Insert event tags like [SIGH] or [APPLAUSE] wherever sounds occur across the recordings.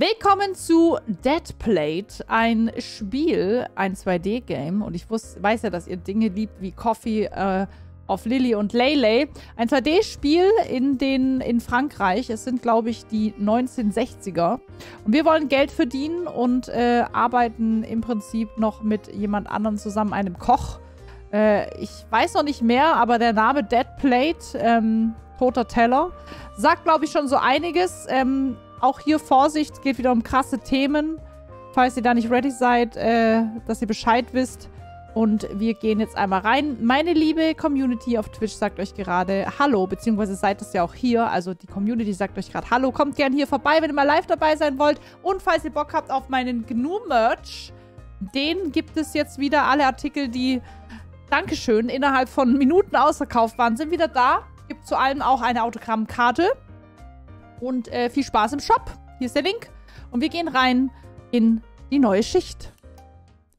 Willkommen zu Dead Plate, ein Spiel, ein 2D-Game. Und ich wusste, weiß ja, dass ihr Dinge liebt wie Coffee äh, of Lily und Lele. Ein 2D-Spiel in, in Frankreich. Es sind, glaube ich, die 1960er. Und wir wollen Geld verdienen und äh, arbeiten im Prinzip noch mit jemand anderem zusammen, einem Koch. Äh, ich weiß noch nicht mehr, aber der Name Dead Plate, ähm, toter Teller, sagt, glaube ich, schon so einiges. Ähm, auch hier Vorsicht, es geht wieder um krasse Themen. Falls ihr da nicht ready seid, äh, dass ihr Bescheid wisst. Und wir gehen jetzt einmal rein. Meine liebe Community auf Twitch sagt euch gerade Hallo, beziehungsweise seid es ja auch hier. Also die Community sagt euch gerade Hallo. Kommt gern hier vorbei, wenn ihr mal live dabei sein wollt. Und falls ihr Bock habt auf meinen GNU-Merch, den gibt es jetzt wieder. Alle Artikel, die, Dankeschön, innerhalb von Minuten ausverkauft waren, sind wieder da. Gibt zu allem auch eine Autogrammkarte. Und äh, viel Spaß im Shop. Hier ist der Link. Und wir gehen rein in die neue Schicht.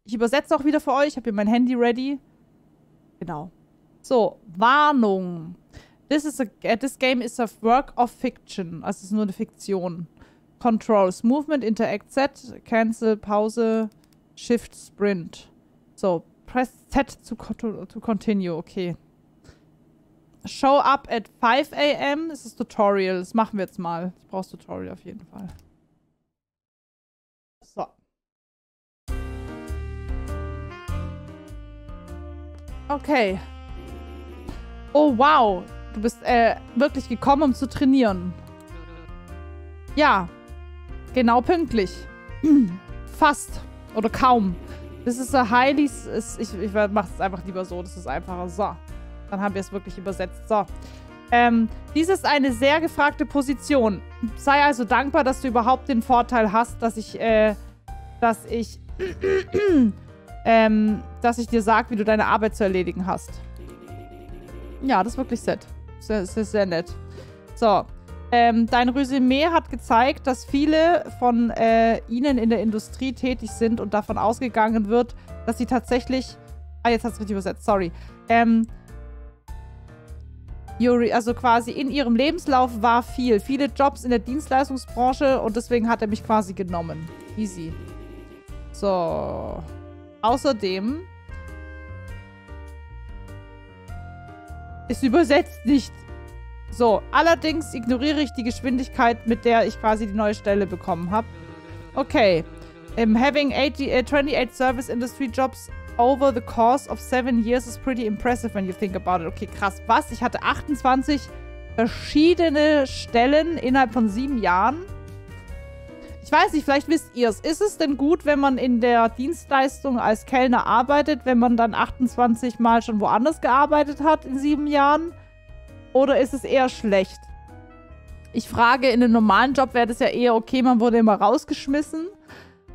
Ich übersetze auch wieder für euch. Ich habe hier mein Handy ready. Genau. So, Warnung. This, is a, uh, this game is a work of fiction. Also es ist nur eine Fiktion. Controls. Movement, Interact, Set, Cancel, Pause, Shift, Sprint. So, press Z to, to continue. Okay. Show up at 5 a.m. Das ist Tutorial. Das machen wir jetzt mal. Ich brauche Tutorial auf jeden Fall. So. Okay. Oh, wow. Du bist äh, wirklich gekommen, um zu trainieren. Ja. Genau pünktlich. [CLEARS THROAT] Fast. Oder kaum. Das ist a highly... Ist, ich ich mache es einfach lieber so. Das ist einfacher. So. Dann haben wir es wirklich übersetzt. So. Ähm, dies ist eine sehr gefragte Position. Sei also dankbar, dass du überhaupt den Vorteil hast, dass ich, äh, dass ich, [CLEARS THROAT] ähm, dass ich dir sage, wie du deine Arbeit zu erledigen hast. Ja, das ist wirklich set. Das ist sehr nett. So. Ähm, dein Resümee hat gezeigt, dass viele von äh, ihnen in der Industrie tätig sind und davon ausgegangen wird, dass sie tatsächlich. Ah, jetzt hat es richtig übersetzt, sorry. Ähm, also quasi in ihrem Lebenslauf war viel. Viele Jobs in der Dienstleistungsbranche und deswegen hat er mich quasi genommen. Easy. So. Außerdem. Es übersetzt nicht. So, allerdings ignoriere ich die Geschwindigkeit, mit der ich quasi die neue Stelle bekommen habe. Okay. Um, having 80, uh, 28 Service Industry Jobs over the course of seven years is pretty impressive when you think about it. Okay, krass. Was? Ich hatte 28 verschiedene Stellen innerhalb von sieben Jahren. Ich weiß nicht, vielleicht wisst ihr es. Ist es denn gut, wenn man in der Dienstleistung als Kellner arbeitet, wenn man dann 28 Mal schon woanders gearbeitet hat in sieben Jahren? Oder ist es eher schlecht? Ich frage, in einem normalen Job wäre das ja eher okay, man wurde immer rausgeschmissen.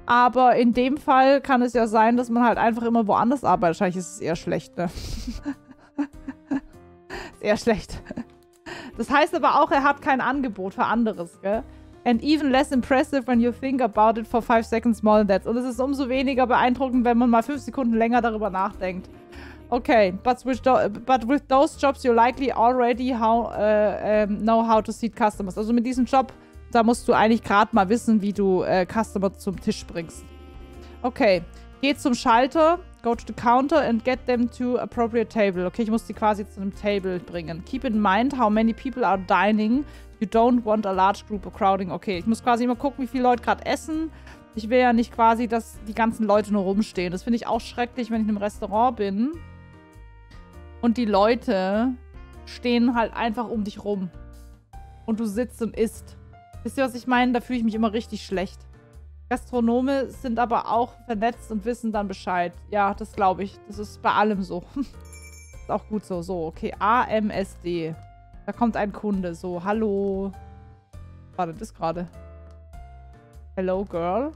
Aber in dem Fall kann es ja sein, dass man halt einfach immer woanders arbeitet. Wahrscheinlich ist es eher schlecht, ne? ist [LAUGHS] eher schlecht. Das heißt aber auch, er hat kein Angebot für anderes, gell? And even less impressive when you think about it for five seconds more than that. Und es ist umso weniger beeindruckend, wenn man mal fünf Sekunden länger darüber nachdenkt. Okay, but with, but with those jobs you likely already how, uh, um, know how to seat customers. Also mit diesem Job da musst du eigentlich gerade mal wissen, wie du äh, Customer zum Tisch bringst. Okay. Geh zum Schalter, go to the counter and get them to appropriate table. Okay, ich muss die quasi zu einem Table bringen. Keep in mind how many people are dining. You don't want a large group of crowding. Okay, ich muss quasi immer gucken, wie viele Leute gerade essen. Ich will ja nicht quasi, dass die ganzen Leute nur rumstehen. Das finde ich auch schrecklich, wenn ich in einem Restaurant bin. Und die Leute stehen halt einfach um dich rum. Und du sitzt und isst. Wisst ihr, was ich meine? Da fühle ich mich immer richtig schlecht. Gastronome sind aber auch vernetzt und wissen dann Bescheid. Ja, das glaube ich. Das ist bei allem so. [LAUGHS] ist auch gut so. So, okay. AMSD. Da kommt ein Kunde. So, hallo. War das gerade? Hello, Girl.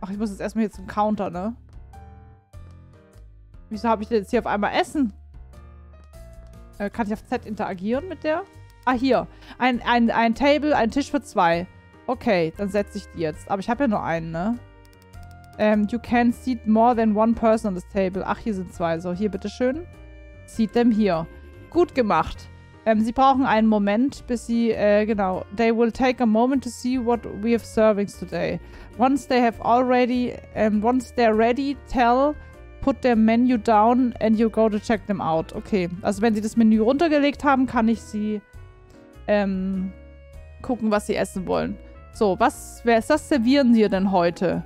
Ach, ich muss jetzt erstmal hier zum Counter, ne? Wieso habe ich denn jetzt hier auf einmal Essen? Äh, kann ich auf Z interagieren mit der? Ah, hier. Ein, ein, ein Table, ein Tisch für zwei. Okay, dann setze ich die jetzt. Aber ich habe ja nur einen, ne? Ähm, you can seat more than one person on this table. Ach, hier sind zwei. So, hier, bitteschön. Seat them here. Gut gemacht. Ähm, sie brauchen einen Moment, bis sie, äh, genau. They will take a moment to see what we have servings today. Once they have already, um, once they're ready, tell, put their menu down and you go to check them out. Okay, also wenn sie das Menü runtergelegt haben, kann ich sie ähm, gucken, was sie essen wollen. So, was, wer ist servieren sie denn heute?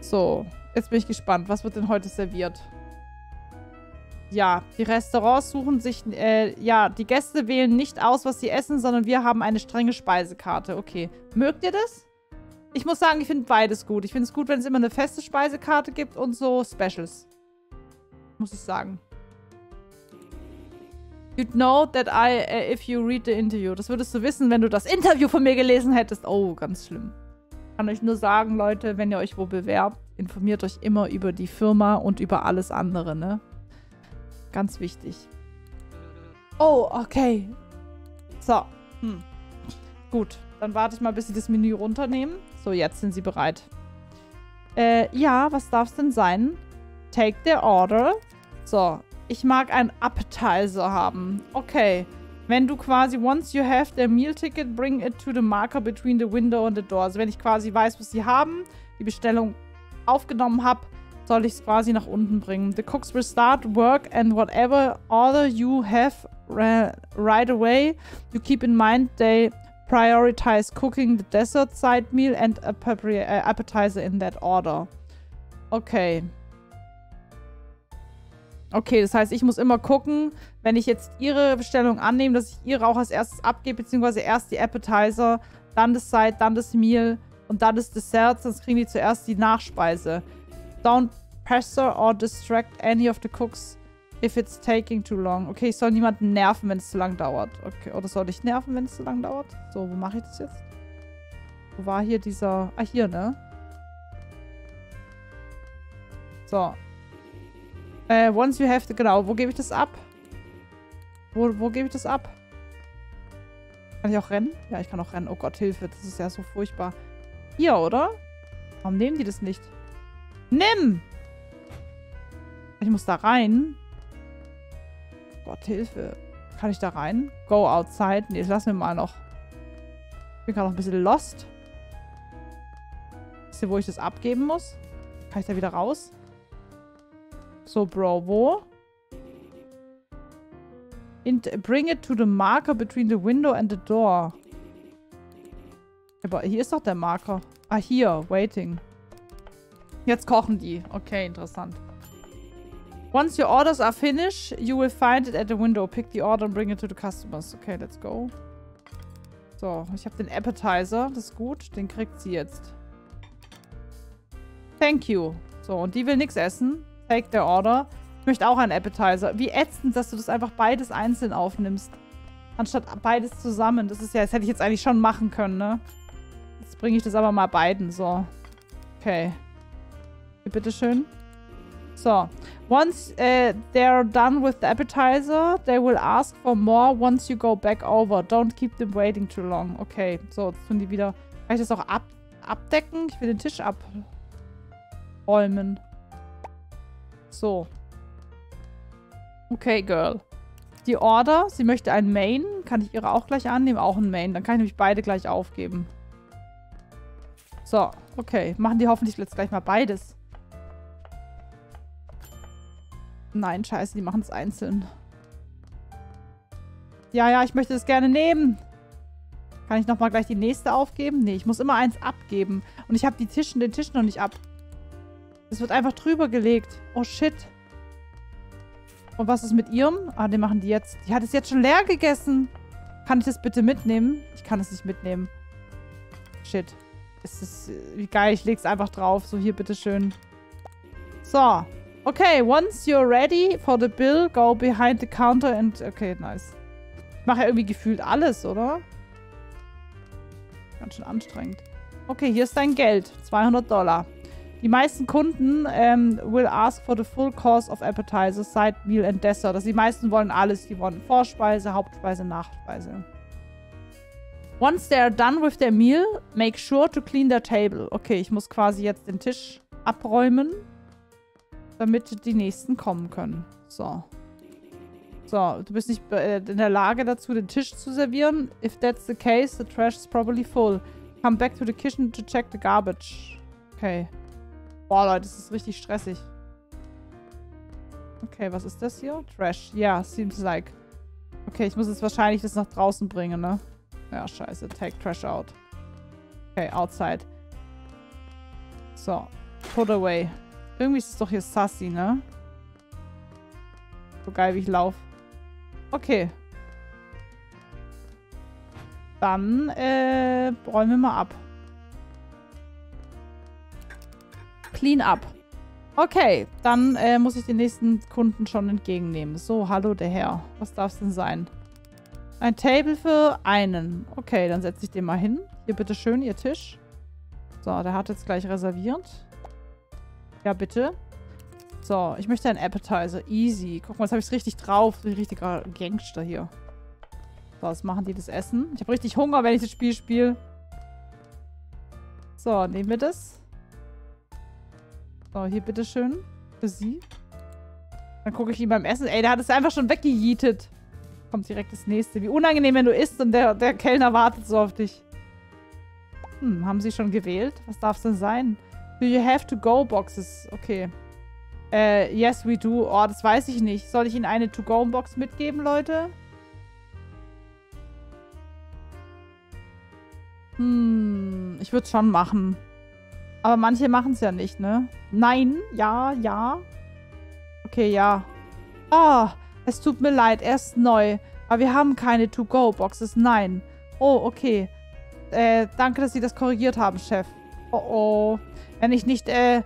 So, jetzt bin ich gespannt. Was wird denn heute serviert? Ja, die Restaurants suchen sich, äh, ja, die Gäste wählen nicht aus, was sie essen, sondern wir haben eine strenge Speisekarte. Okay. Mögt ihr das? Ich muss sagen, ich finde beides gut. Ich finde es gut, wenn es immer eine feste Speisekarte gibt und so Specials. Muss ich sagen. You'd know that I, uh, if you read the interview. Das würdest du wissen, wenn du das Interview von mir gelesen hättest. Oh, ganz schlimm. Kann euch nur sagen, Leute, wenn ihr euch wo bewerbt, informiert euch immer über die Firma und über alles andere, ne? Ganz wichtig. Oh, okay. So. Hm. Gut, dann warte ich mal, bis sie das Menü runternehmen. So, jetzt sind sie bereit. Äh, ja, was darf es denn sein? Take the order. So, ich mag einen Appetizer haben. Okay. Wenn du quasi, once you have the meal ticket, bring it to the marker between the window and the door. Also wenn ich quasi weiß, was sie haben, die Bestellung aufgenommen habe, soll ich es quasi nach unten bringen. The cooks will start work and whatever order you have right away, you keep in mind they prioritize cooking the dessert side meal and uh, appetizer in that order. Okay. Okay, das heißt, ich muss immer gucken, wenn ich jetzt ihre Bestellung annehme, dass ich ihre auch als erstes abgebe, beziehungsweise erst die Appetizer, dann das Side, dann das Meal und dann das Dessert, sonst kriegen die zuerst die Nachspeise. Don't pressure or distract any of the cooks if it's taking too long. Okay, ich soll niemanden nerven, wenn es zu lang dauert. Okay, oder soll ich nerven, wenn es zu lang dauert? So, wo mache ich das jetzt? Wo war hier dieser... Ah, hier, ne? So. Äh, once you have the... Genau, wo gebe ich das ab? Wo, wo gebe ich das ab? Kann ich auch rennen? Ja, ich kann auch rennen. Oh Gott, Hilfe. Das ist ja so furchtbar. Hier, oder? Warum nehmen die das nicht? Nimm! Ich muss da rein. Gott, Hilfe. Kann ich da rein? Go outside. Nee, das lassen wir mal noch. Ich bin gerade noch ein bisschen lost. Wisst ihr, wo ich das abgeben muss? Kann ich da wieder raus? So, Bro, wo? In bring it to the marker between the window and the door. Aber hier ist doch der Marker. Ah, hier. Waiting. Jetzt kochen die. Okay, interessant. Once your orders are finished, you will find it at the window. Pick the order and bring it to the customers. Okay, let's go. So, ich habe den Appetizer. Das ist gut. Den kriegt sie jetzt. Thank you. So, und die will nichts essen. Take the order. Ich möchte auch einen Appetizer. Wie ätzend, dass du das einfach beides einzeln aufnimmst. Anstatt beides zusammen. Das ist ja, das hätte ich jetzt eigentlich schon machen können, ne? Jetzt bringe ich das aber mal beiden. So. Okay. Bitteschön. So. Once uh, they're done with the appetizer, they will ask for more once you go back over. Don't keep them waiting too long. Okay. So, jetzt tun die wieder... Kann ich das auch ab abdecken? Ich will den Tisch abräumen. So. Okay, Girl. Die Order, sie möchte ein Main. Kann ich ihre auch gleich annehmen? Auch ein Main. Dann kann ich nämlich beide gleich aufgeben. So, okay. Machen die hoffentlich jetzt gleich mal beides. Nein, scheiße, die machen es einzeln. Ja, ja, ich möchte es gerne nehmen. Kann ich nochmal gleich die nächste aufgeben? Nee, ich muss immer eins abgeben. Und ich habe die Tischen, den Tisch noch nicht ab. Es wird einfach drüber gelegt. Oh, shit. Und was ist mit ihrem? Ah, den machen die jetzt. Die hat es jetzt schon leer gegessen. Kann ich das bitte mitnehmen? Ich kann es nicht mitnehmen. Shit. Es ist, wie geil, ich leg's einfach drauf. So, hier, bitteschön. So. Okay, once you're ready for the bill, go behind the counter and... Okay, nice. Ich mache ja irgendwie gefühlt alles, oder? Ganz schön anstrengend. Okay, hier ist dein Geld. 200 Dollar. Die meisten Kunden ähm, will ask for the full course of appetizer, side meal and dessert. Also die meisten wollen alles. Die wollen Vorspeise, Hauptspeise, Nachspeise. Once they are done with their meal, make sure to clean their table. Okay, ich muss quasi jetzt den Tisch abräumen damit die nächsten kommen können. So. So, du bist nicht äh, in der Lage dazu, den Tisch zu servieren. If that's the case, the trash is probably full. Come back to the kitchen to check the garbage. Okay. Boah, Leute, das ist richtig stressig. Okay, was ist das hier? Trash. Ja, yeah, seems like. Okay, ich muss jetzt wahrscheinlich das nach draußen bringen, ne? Ja, scheiße. Take trash out. Okay, outside. So. Put away. Irgendwie ist es doch hier sassy, ne? So geil, wie ich laufe. Okay. Dann, äh, räumen wir mal ab. Clean up. Okay, dann äh, muss ich den nächsten Kunden schon entgegennehmen. So, hallo der Herr. Was darf es denn sein? Ein Table für einen. Okay, dann setze ich den mal hin. Hier, bitteschön, Ihr Tisch. So, der hat jetzt gleich reserviert. Ja, bitte. So, ich möchte einen Appetizer. Easy. Guck mal, jetzt habe ich es richtig drauf. Ein richtiger Gangster hier. So, was machen die das Essen? Ich habe richtig Hunger, wenn ich das Spiel spiele. So, nehmen wir das. So, hier bitteschön. Für sie. Dann gucke ich ihn beim Essen. Ey, der hat es einfach schon weggejietet. Kommt direkt das nächste. Wie unangenehm, wenn du isst und der, der Kellner wartet so auf dich. Hm, haben sie schon gewählt? Was darf es denn sein? Do you have to go boxes? Okay. Äh, yes, we do. Oh, das weiß ich nicht. Soll ich Ihnen eine To-Go-Box mitgeben, Leute? Hm, ich würde es schon machen. Aber manche machen es ja nicht, ne? Nein, ja, ja. Okay, ja. Ah, oh, es tut mir leid, er ist neu. Aber wir haben keine To-Go-Boxes, nein. Oh, okay. Äh, danke, dass Sie das korrigiert haben, Chef. Oh, oh. Wenn ich nicht, äh,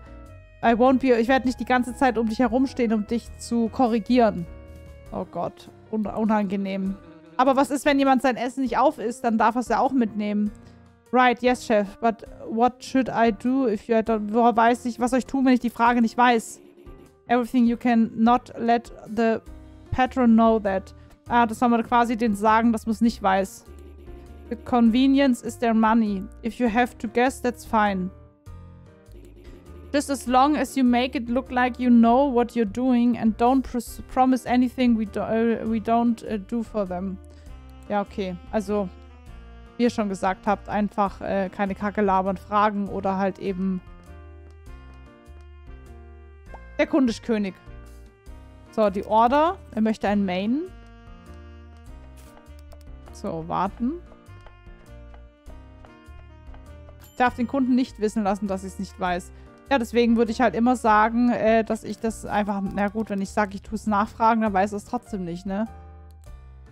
I won't be, ich werde nicht die ganze Zeit um dich herumstehen, um dich zu korrigieren. Oh Gott, Un unangenehm. Aber was ist, wenn jemand sein Essen nicht auf isst? Dann darf er es ja auch mitnehmen. Right, yes, Chef. But what should I do if you don't... Woher weiß ich, was soll ich tun, wenn ich die Frage nicht weiß? Everything you can not let the patron know that. Ah, das soll man quasi denen sagen, dass man es nicht weiß. The convenience is their money. If you have to guess, that's fine. Just as long as you make it look like you know what you're doing and don't promise anything we, do, uh, we don't uh, do for them. Ja, okay. Also, ihr schon gesagt habt, einfach äh, keine Kacke labern, fragen oder halt eben der Kundisch König. So, die Order. Er möchte ein Main. So, warten. Ich darf den Kunden nicht wissen lassen, dass ich es nicht weiß. Ja, deswegen würde ich halt immer sagen, äh, dass ich das einfach... Na gut, wenn ich sage, ich tue es nachfragen, dann weiß er es trotzdem nicht, ne?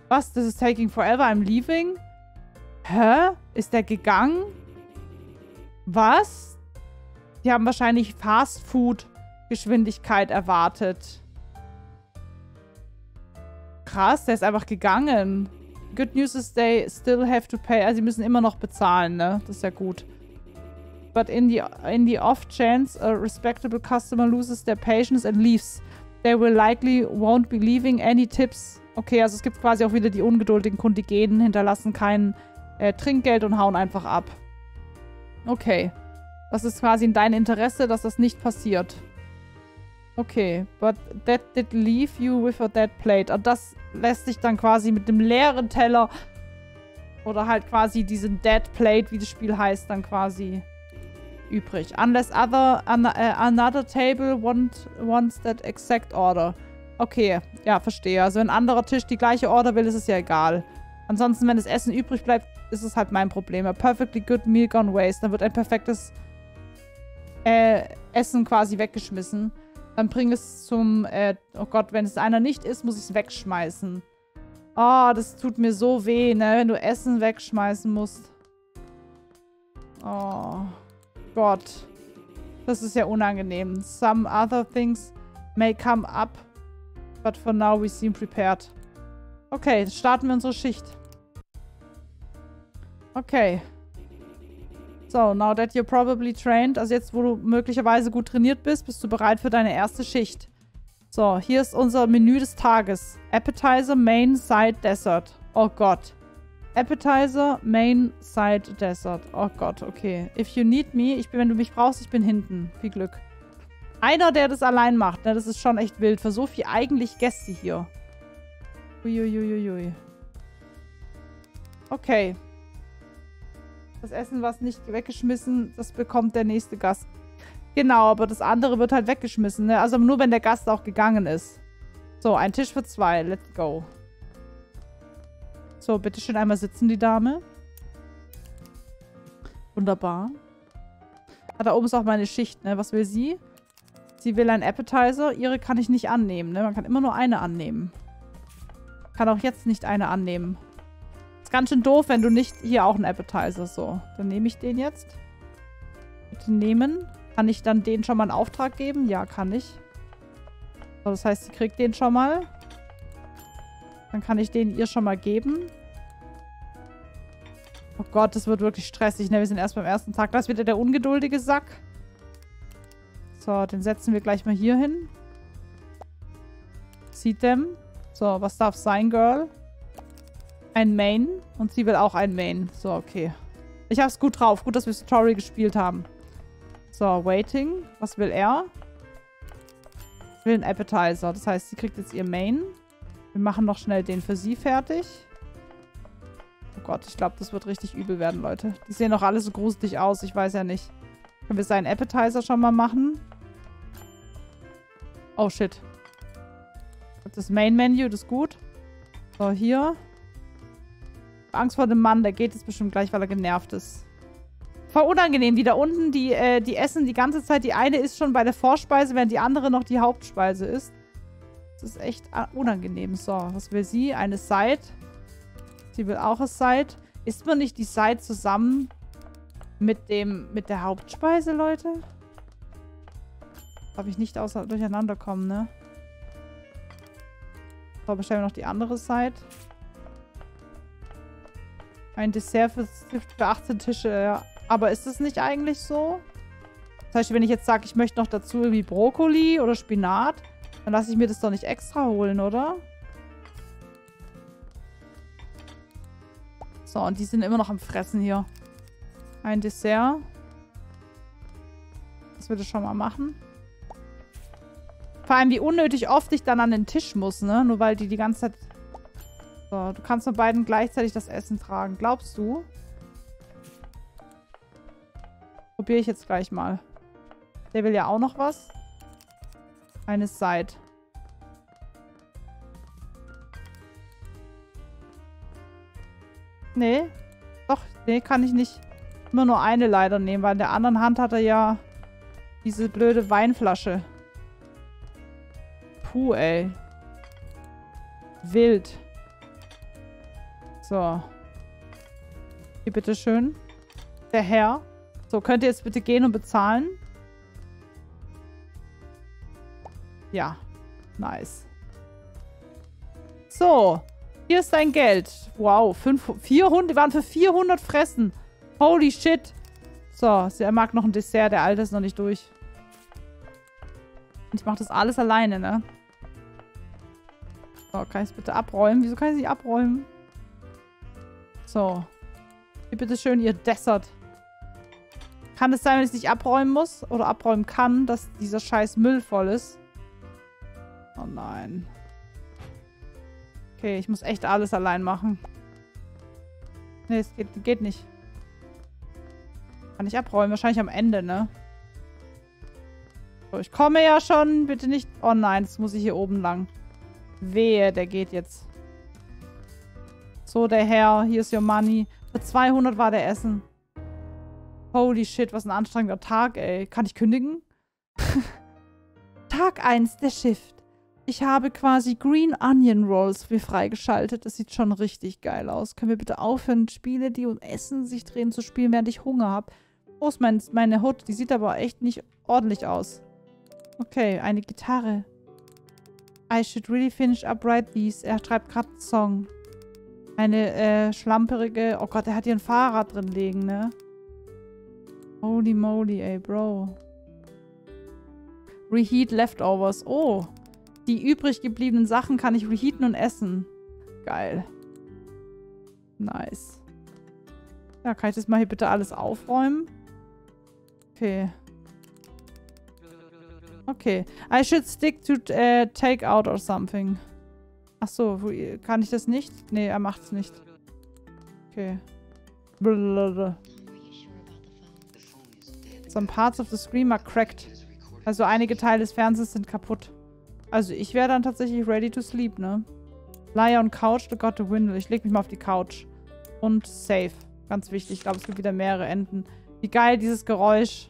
Was? This is taking forever, I'm leaving? Hä? Ist der gegangen? Was? Die haben wahrscheinlich Fast-Food-Geschwindigkeit erwartet. Krass, der ist einfach gegangen. Good news is they still have to pay. Also sie müssen immer noch bezahlen, ne? Das ist ja gut. But in the, in the off chance a respectable customer loses their patience and leaves, they will likely won't be leaving any tips. Okay, also es gibt quasi auch wieder die ungeduldigen Kundigenen, hinterlassen kein äh, Trinkgeld und hauen einfach ab. Okay. Das ist quasi in deinem Interesse, dass das nicht passiert. Okay, but that did leave you with a dead plate. Und das lässt sich dann quasi mit dem leeren Teller oder halt quasi diesen Dead Plate, wie das Spiel heißt, dann quasi übrig. Unless other, an, uh, another table want, wants that exact order. Okay, ja, verstehe. Also wenn ein anderer Tisch die gleiche Order will, ist es ja egal. Ansonsten, wenn das Essen übrig bleibt, ist es halt mein Problem. A perfectly good meal gone waste. Dann wird ein perfektes äh, Essen quasi weggeschmissen. Dann bring es zum, äh, oh Gott, wenn es einer nicht ist, muss ich es wegschmeißen. Oh, das tut mir so weh, ne, wenn du Essen wegschmeißen musst. Oh. Gott. Das ist ja unangenehm. Some other things may come up, but for now we seem prepared. Okay, starten wir unsere Schicht. Okay. So, now that you're probably trained, also jetzt, wo du möglicherweise gut trainiert bist, bist du bereit für deine erste Schicht. So, hier ist unser Menü des Tages. Appetizer, Main, Side, Dessert. Oh Gott. Appetizer, Main, Side, Desert. Oh Gott, okay. If you need me, ich bin, wenn du mich brauchst, ich bin hinten. Viel Glück. Einer, der das allein macht, ne? Das ist schon echt wild. Für so viel eigentlich Gäste hier. Uiuiuiui. Okay. Das Essen, was nicht weggeschmissen, das bekommt der nächste Gast. Genau, aber das andere wird halt weggeschmissen, ne? Also nur, wenn der Gast auch gegangen ist. So, ein Tisch für zwei. Let's go. So, bitte schön einmal sitzen, die Dame. Wunderbar. Ah, da oben ist auch meine Schicht, ne? Was will sie? Sie will ein Appetizer. Ihre kann ich nicht annehmen, ne? Man kann immer nur eine annehmen. Kann auch jetzt nicht eine annehmen. Ist ganz schön doof, wenn du nicht hier auch einen Appetizer. So, dann nehme ich den jetzt. Bitte nehmen. Kann ich dann den schon mal einen Auftrag geben? Ja, kann ich. So, das heißt, sie kriegt den schon mal. Dann kann ich den ihr schon mal geben. Oh Gott, das wird wirklich stressig. Ne? Wir sind erst beim ersten Tag. Das ist wieder der ungeduldige Sack. So, den setzen wir gleich mal hier hin. Sieht dem. So, was darf sein, Girl? Ein Main. Und sie will auch ein Main. So, okay. Ich hab's gut drauf. Gut, dass wir Story gespielt haben. So, Waiting. Was will er? Ich will einen Appetizer. Das heißt, sie kriegt jetzt ihr Main. Wir machen noch schnell den für sie fertig. Oh Gott, ich glaube, das wird richtig übel werden, Leute. Die sehen doch alle so gruselig aus. Ich weiß ja nicht. Können wir seinen Appetizer schon mal machen? Oh, shit. Das Main-Menü, das ist gut. So, hier. Angst vor dem Mann, der geht jetzt bestimmt gleich, weil er genervt ist. Voll unangenehm. Die da unten, die, äh, die essen die ganze Zeit. Die eine ist schon bei der Vorspeise, während die andere noch die Hauptspeise ist. Das ist echt unangenehm. So, was will sie? Eine Side. Sie will auch eine Side. Isst man nicht die Side zusammen mit dem, mit der Hauptspeise, Leute? Darf ich nicht außer, durcheinander kommen, ne? So, bestellen wir noch die andere Side. Ein Dessert für, für 18 Tische, ja. Aber ist es nicht eigentlich so? Das heißt, wenn ich jetzt sage, ich möchte noch dazu irgendwie Brokkoli oder Spinat, dann lasse ich mir das doch nicht extra holen, oder? So, und die sind immer noch am Fressen hier. Ein Dessert. Das würde ich schon mal machen. Vor allem, wie unnötig oft ich dann an den Tisch muss, ne? Nur weil die die ganze Zeit... So, du kannst mit beiden gleichzeitig das Essen tragen. Glaubst du? Probiere ich jetzt gleich mal. Der will ja auch noch was. Eine Side. Nee. Doch, nee, kann ich nicht. Immer nur eine leider nehmen, weil in der anderen Hand hat er ja diese blöde Weinflasche. Puh, ey. Wild. So. Hier, bitteschön. Der Herr. So, könnt ihr jetzt bitte gehen und bezahlen? Ja. Nice. So. Hier ist dein Geld. Wow. 5, 400, die waren für 400 Fressen. Holy shit. So, er mag noch ein Dessert. Der Alte ist noch nicht durch. Ich mache das alles alleine, ne? So, kann ich es bitte abräumen? Wieso kann ich es nicht abräumen? So. Hier bitte schön ihr Dessert. Kann es sein, wenn ich es nicht abräumen muss oder abräumen kann, dass dieser scheiß Müll voll ist? Oh nein. Okay, ich muss echt alles allein machen. Nee, es geht, geht nicht. Kann ich abräumen. Wahrscheinlich am Ende, ne? So, ich komme ja schon. Bitte nicht... Oh nein, jetzt muss ich hier oben lang. Wehe, der geht jetzt. So, der Herr, hier ist your money. Für 200 war der Essen. Holy shit, was ein anstrengender Tag, ey. Kann ich kündigen? [LAUGHS] Tag 1, der Shift. Ich habe quasi Green Onion Rolls für freigeschaltet. Das sieht schon richtig geil aus. Können wir bitte aufhören, Spiele, die um Essen sich drehen, zu spielen, während ich Hunger habe? Ist mein, meine Hut? Die sieht aber echt nicht ordentlich aus. Okay, eine Gitarre. I should really finish up write these. Er schreibt gerade einen Song. Eine äh, schlamperige... Oh Gott, er hat hier ein Fahrrad drin liegen, ne? Holy moly, ey, Bro. Reheat Leftovers. Oh. Die übrig gebliebenen Sachen kann ich reheaten und essen. Geil. Nice. Ja, kann ich das mal hier bitte alles aufräumen? Okay. Okay. I should stick to uh, take out or something. Ach so, kann ich das nicht? Nee, er macht's nicht. Okay. Blablabla. Some parts of the screen are cracked. Also einige Teile des Fernsehens sind kaputt. Also ich wäre dann tatsächlich ready to sleep, ne? Lie on couch to got the window. Ich leg mich mal auf die Couch. Und safe. Ganz wichtig. Ich glaube, es gibt wieder mehrere Enden. Wie geil dieses Geräusch.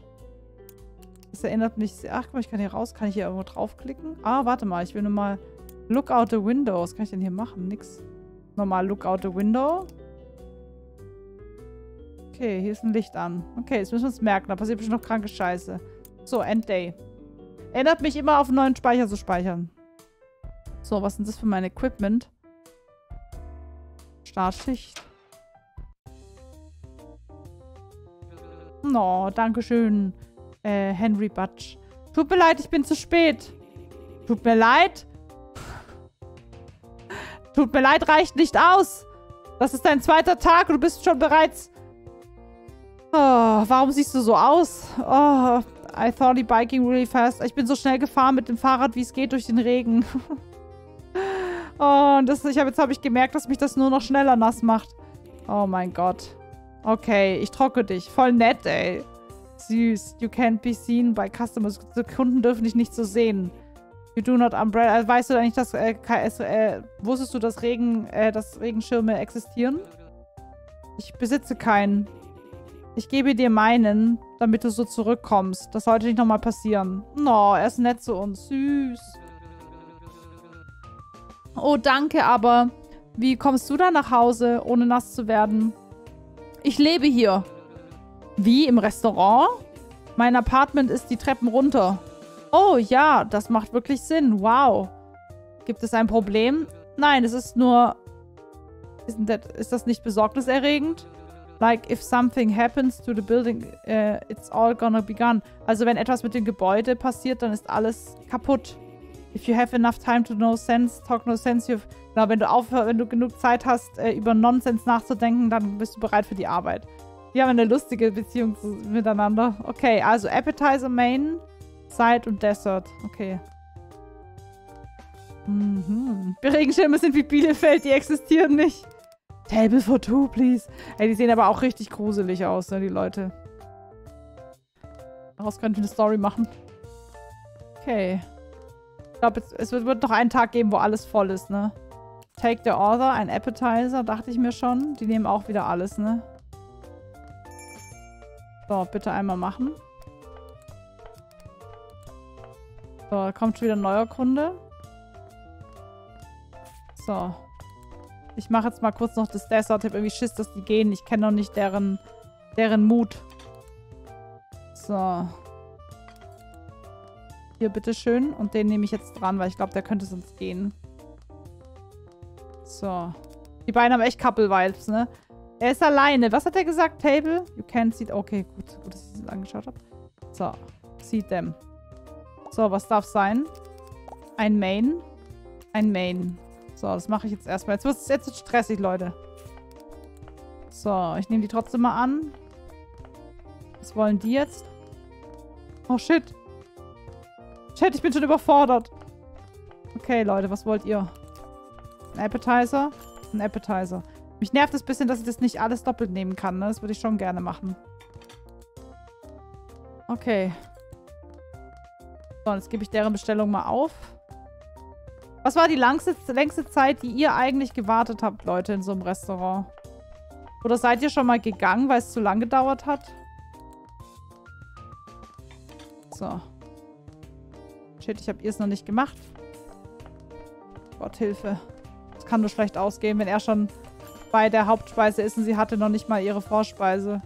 Das erinnert mich sehr. Ach, guck mal, ich kann hier raus. Kann ich hier irgendwo draufklicken? Ah, warte mal. Ich will nur mal Look out the window. Was kann ich denn hier machen? Nix. Nochmal look out the window. Okay, hier ist ein Licht an. Okay, jetzt müssen wir uns merken. Da passiert bestimmt noch kranke Scheiße. So, End Day. Erinnert mich immer auf einen neuen Speicher zu speichern. So, was ist das für mein Equipment? Startschicht. No, danke schön, äh, Henry Butch. Tut mir leid, ich bin zu spät. Tut mir leid. Tut mir leid, reicht nicht aus. Das ist dein zweiter Tag und du bist schon bereits... Oh, warum siehst du so aus? Oh, I thought he biking really fast. Ich bin so schnell gefahren mit dem Fahrrad, wie es geht, durch den Regen. [LAUGHS] oh, und das, ich hab, jetzt habe ich gemerkt, dass mich das nur noch schneller nass macht. Oh mein Gott. Okay, ich trocke dich. Voll nett, ey. Süß. You can't be seen by customers. Kunden dürfen dich nicht so sehen. You do not umbrella. Äh, weißt du eigentlich, dass äh, äh, wusstest du, dass Regen, äh, dass Regenschirme existieren? Ich besitze keinen. Ich gebe dir meinen, damit du so zurückkommst. Das sollte nicht nochmal passieren. No, er ist nett zu uns. Süß. Oh, danke, aber wie kommst du da nach Hause, ohne nass zu werden? Ich lebe hier. Wie, im Restaurant? Mein Apartment ist die Treppen runter. Oh ja, das macht wirklich Sinn. Wow. Gibt es ein Problem? Nein, es ist nur... That, ist das nicht besorgniserregend? Like, if something happens to the building, uh, it's all gonna be gone. Also, wenn etwas mit dem Gebäude passiert, dann ist alles kaputt. If you have enough time to know sense, talk no sense, you've... Genau, wenn du aufhörst, wenn du genug Zeit hast, äh, über Nonsens nachzudenken, dann bist du bereit für die Arbeit. Die haben eine lustige Beziehung miteinander. Okay, also Appetizer Main, Side und Desert. Okay. Mhm. Regenschirme sind wie Bielefeld, die existieren nicht. Table for two, please. Ey, die sehen aber auch richtig gruselig aus, ne, die Leute. Daraus könnte ich eine Story machen. Okay. Ich glaube, es wird noch einen Tag geben, wo alles voll ist, ne? Take the Order, ein Appetizer, dachte ich mir schon. Die nehmen auch wieder alles, ne? So, bitte einmal machen. So, kommt schon wieder ein neuer Kunde. So. Ich mache jetzt mal kurz noch das Desert. Ich habe irgendwie Schiss, dass die gehen. Ich kenne noch nicht deren, deren Mut. So. Hier, bitteschön. Und den nehme ich jetzt dran, weil ich glaube, der könnte sonst gehen. So. Die beiden haben echt Couple-Vibes, ne? Er ist alleine. Was hat er gesagt? Table? You can't see... Okay, gut. Gut, dass ich das angeschaut habe. So. See them. So, was darf sein? Ein Main. Ein Main. So, das mache ich jetzt erstmal. Jetzt wird es jetzt stressig, Leute. So, ich nehme die trotzdem mal an. Was wollen die jetzt? Oh, shit. Shit, ich bin schon überfordert. Okay, Leute, was wollt ihr? Ein Appetizer? Ein Appetizer. Mich nervt es ein bisschen, dass ich das nicht alles doppelt nehmen kann. Ne? Das würde ich schon gerne machen. Okay. So, jetzt gebe ich deren Bestellung mal auf. Was war die langste, längste Zeit, die ihr eigentlich gewartet habt, Leute, in so einem Restaurant? Oder seid ihr schon mal gegangen, weil es zu lang gedauert hat? So. Shit, ich habe ihr es noch nicht gemacht. Gott, Hilfe. Das kann nur schlecht ausgehen, wenn er schon bei der Hauptspeise ist und sie hatte noch nicht mal ihre Vorspeise.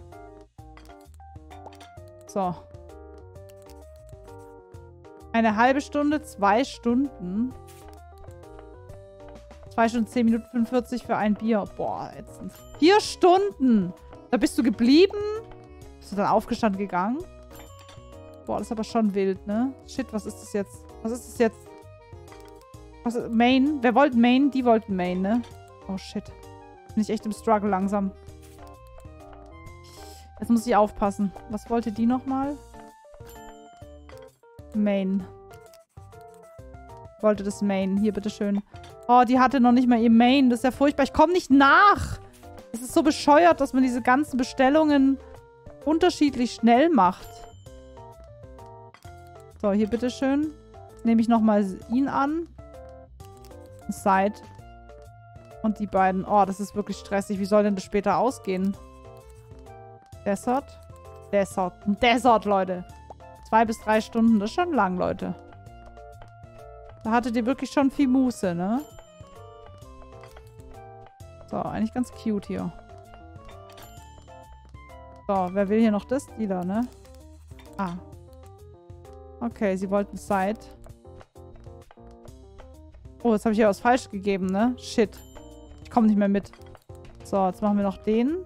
So. Eine halbe Stunde, zwei Stunden. Zwei Stunden, zehn Minuten 45 für ein Bier. Boah, jetzt vier Stunden. Da bist du geblieben? Bist du dann aufgestanden gegangen? Boah, das ist aber schon wild, ne? Shit, was ist das jetzt? Was ist das jetzt? Was ist, Main? Wer wollte Main? Die wollten Main, ne? Oh, shit. Bin ich echt im Struggle langsam. Jetzt muss ich aufpassen. Was wollte die nochmal? Main. Wollte das Main. Hier, bitteschön. Oh, die hatte noch nicht mal ihr Main. Das ist ja furchtbar. Ich komme nicht nach. Es ist so bescheuert, dass man diese ganzen Bestellungen unterschiedlich schnell macht. So, hier bitteschön. Nehme ich nochmal ihn an. Side. Und die beiden. Oh, das ist wirklich stressig. Wie soll denn das später ausgehen? Desert. Desert. Desert, Leute. Zwei bis drei Stunden. Das ist schon lang, Leute. Da hattet ihr wirklich schon viel Muße, ne? So, eigentlich ganz cute hier. So, wer will hier noch das? Die da, ne? Ah. Okay, sie wollten Side. Oh, jetzt habe ich hier was falsch gegeben, ne? Shit. Ich komme nicht mehr mit. So, jetzt machen wir noch den.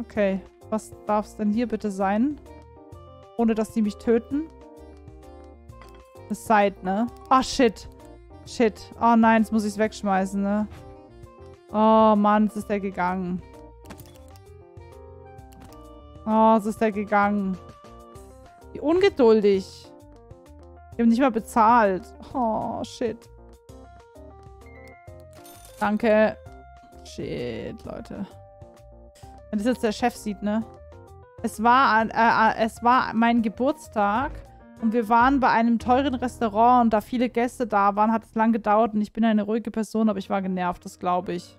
Okay. Was darf es denn hier bitte sein? Ohne, dass die mich töten? Das Side, ne? Ah, oh, shit. Shit. Oh nein, jetzt muss ich es wegschmeißen, ne? Oh Mann, jetzt ist der gegangen. Oh, jetzt ist der gegangen. Wie ungeduldig. Die haben nicht mal bezahlt. Oh, shit. Danke. Shit, Leute. Wenn das jetzt der Chef sieht, ne? Es war, äh, äh, es war mein Geburtstag und wir waren bei einem teuren Restaurant und da viele Gäste da waren, hat es lang gedauert und ich bin eine ruhige Person, aber ich war genervt, das glaube ich.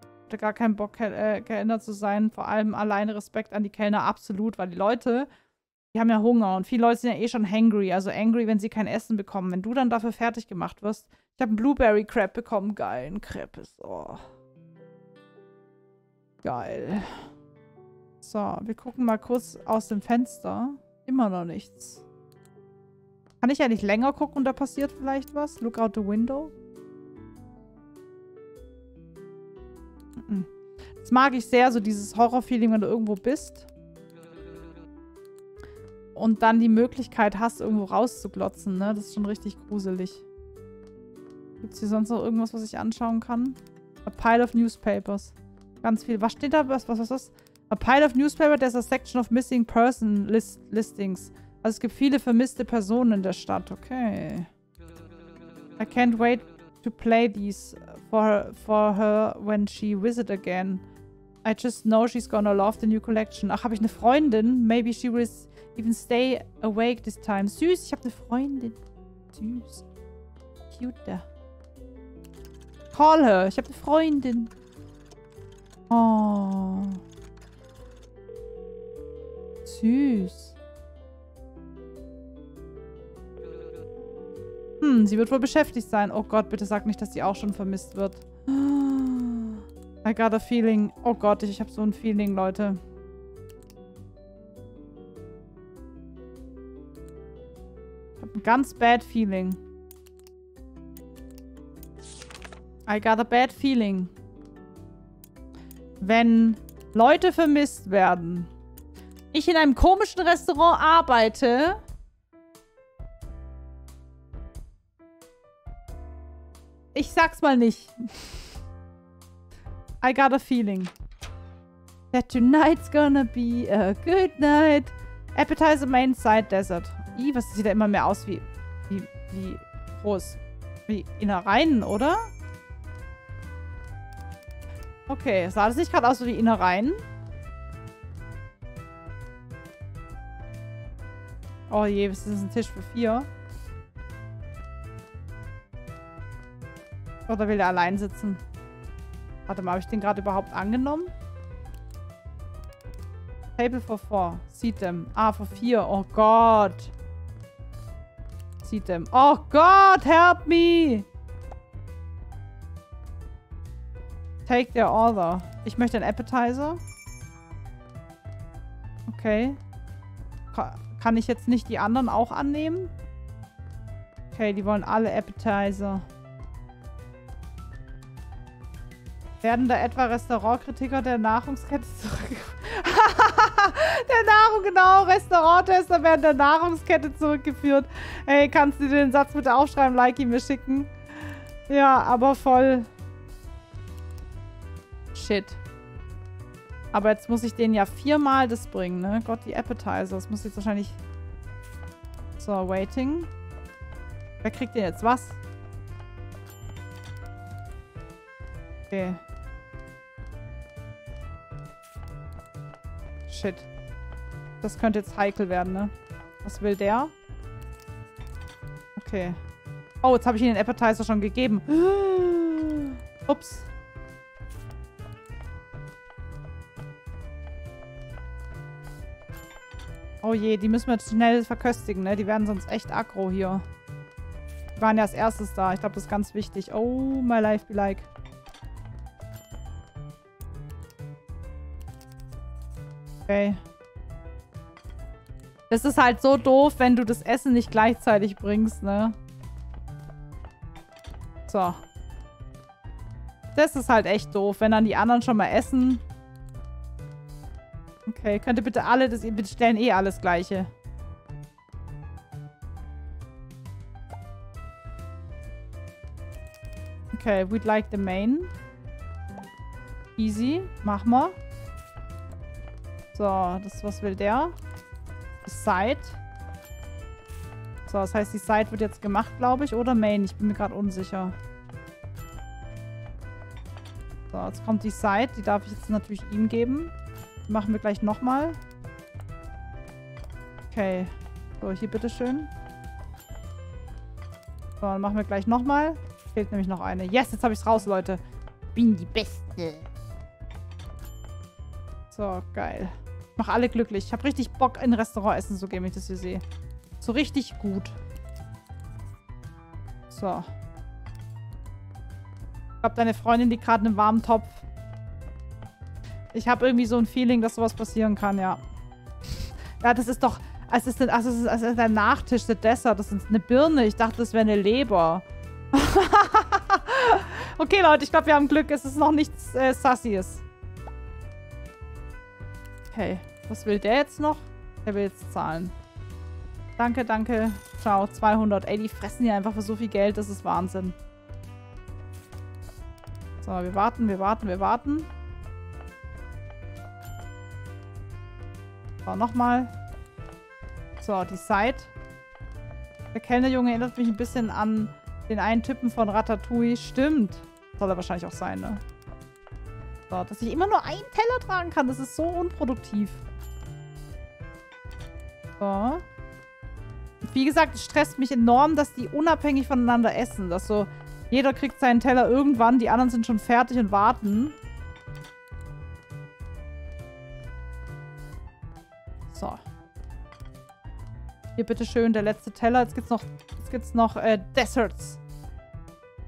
Ich hatte gar keinen Bock, äh, Kellner zu sein. Vor allem alleine Respekt an die Kellner, absolut, weil die Leute, die haben ja Hunger und viele Leute sind ja eh schon hangry, also angry, wenn sie kein Essen bekommen. Wenn du dann dafür fertig gemacht wirst. Ich habe einen Blueberry Crab bekommen, geil, ein Crepe ist, oh. Geil. So, wir gucken mal kurz aus dem Fenster. Immer noch nichts. Kann ich ja nicht länger gucken und da passiert vielleicht was? Look out the window. Das mag ich sehr, so dieses Horrorfeeling, wenn du irgendwo bist. Und dann die Möglichkeit hast, irgendwo rauszuglotzen, ne? Das ist schon richtig gruselig. Gibt es hier sonst noch irgendwas, was ich anschauen kann? A pile of newspapers. Ganz viel. Was steht da? Was, was, was, was? A pile of newspaper, there's a section of missing person list listings. Also es gibt viele vermisste Personen in der Stadt. Okay. I can't wait to play these for her, for her when she visit again. I just know she's gonna love the new collection. Ach, habe ich eine Freundin? Maybe she will even stay awake this time. Süß, ich habe eine Freundin. Süß. Cute. Call her. Ich habe eine Freundin. Oh. Süß. Hm, sie wird wohl beschäftigt sein. Oh Gott, bitte sag nicht, dass sie auch schon vermisst wird. I got a feeling. Oh Gott, ich, ich habe so ein Feeling, Leute. Ich habe ein ganz bad feeling. I got a bad feeling. Wenn Leute vermisst werden, ich in einem komischen Restaurant arbeite Ich sag's mal nicht. I got a feeling. That tonight's gonna be a good night. Appetizer Main Side Desert. Ih, was sieht da immer mehr aus wie... Wie... Wie... Groß. Wie Innereien, oder? Okay, sah das nicht gerade aus wie Innereien? Oh je, was ist das ein Tisch für vier? Oder will er allein sitzen? Warte mal, habe ich den gerade überhaupt angenommen? Table for four. Seat them. Ah, for vier. Oh Gott. Seat them. Oh Gott, help me! Take their order. Ich möchte einen Appetizer. Okay. Kann ich jetzt nicht die anderen auch annehmen? Okay, die wollen alle Appetizer. Werden da etwa Restaurantkritiker der Nahrungskette zurück... [LAUGHS] der Nahrung, genau, Restauranttester werden der Nahrungskette zurückgeführt. Ey, kannst du den Satz bitte aufschreiben, like ihn mir schicken? Ja, aber voll... Shit. Aber jetzt muss ich den ja viermal das bringen, ne? Gott, die Appetizer. Das muss jetzt wahrscheinlich... So, waiting. Wer kriegt denn jetzt was? Okay. Shit. Das könnte jetzt heikel werden, ne? Was will der? Okay. Oh, jetzt habe ich ihm den Appetizer schon gegeben. [GASPS] Ups. Oh je, die müssen wir jetzt schnell verköstigen, ne? Die werden sonst echt aggro hier. Die waren ja als erstes da. Ich glaube, das ist ganz wichtig. Oh, my life be like. Okay. Das ist halt so doof, wenn du das Essen nicht gleichzeitig bringst, ne? So. Das ist halt echt doof, wenn dann die anderen schon mal essen. Okay, könnt ihr bitte alle, das, ihr bestellen eh alles gleiche. Okay, we'd like the main. Easy, mach mal. So, das, was will der? Side. So, das heißt, die Side wird jetzt gemacht, glaube ich. Oder Main. Ich bin mir gerade unsicher. So, jetzt kommt die Side. Die darf ich jetzt natürlich ihm geben. Machen wir gleich nochmal. Okay. So, hier bitteschön. So, dann machen wir gleich nochmal. Fehlt nämlich noch eine. Yes, jetzt habe ich es raus, Leute. Bin die Beste. So, geil. Mach alle glücklich. Ich habe richtig Bock, in ein Restaurant essen zu gehen, wenn ich das hier sehe. So richtig gut. So. Ich glaube, deine Freundin liegt gerade in einem warmen Topf. Ich habe irgendwie so ein Feeling, dass sowas passieren kann, ja. Ja, das ist doch... Es ist, also es ist, es ist der Nachtisch, der Dessert. Das ist eine Birne. Ich dachte, das wäre eine Leber. [LAUGHS] okay, Leute, ich glaube, wir haben Glück. Es ist noch nichts äh, Sassies. Okay. Was will der jetzt noch? Der will jetzt zahlen. Danke, danke. Ciao. 200. Ey, die fressen hier einfach für so viel Geld. Das ist Wahnsinn. So, wir warten, wir warten, wir warten. So, nochmal. So, die Side. Der Kellnerjunge erinnert mich ein bisschen an den einen Typen von Ratatouille. Stimmt. Soll er wahrscheinlich auch sein, ne? So, dass ich immer nur einen Teller tragen kann. Das ist so unproduktiv. So. Wie gesagt, es stresst mich enorm, dass die unabhängig voneinander essen. Dass so, jeder kriegt seinen Teller irgendwann, die anderen sind schon fertig und warten. So. Hier bitteschön der letzte Teller. Jetzt gibt's noch, jetzt gibt's noch äh, Desserts.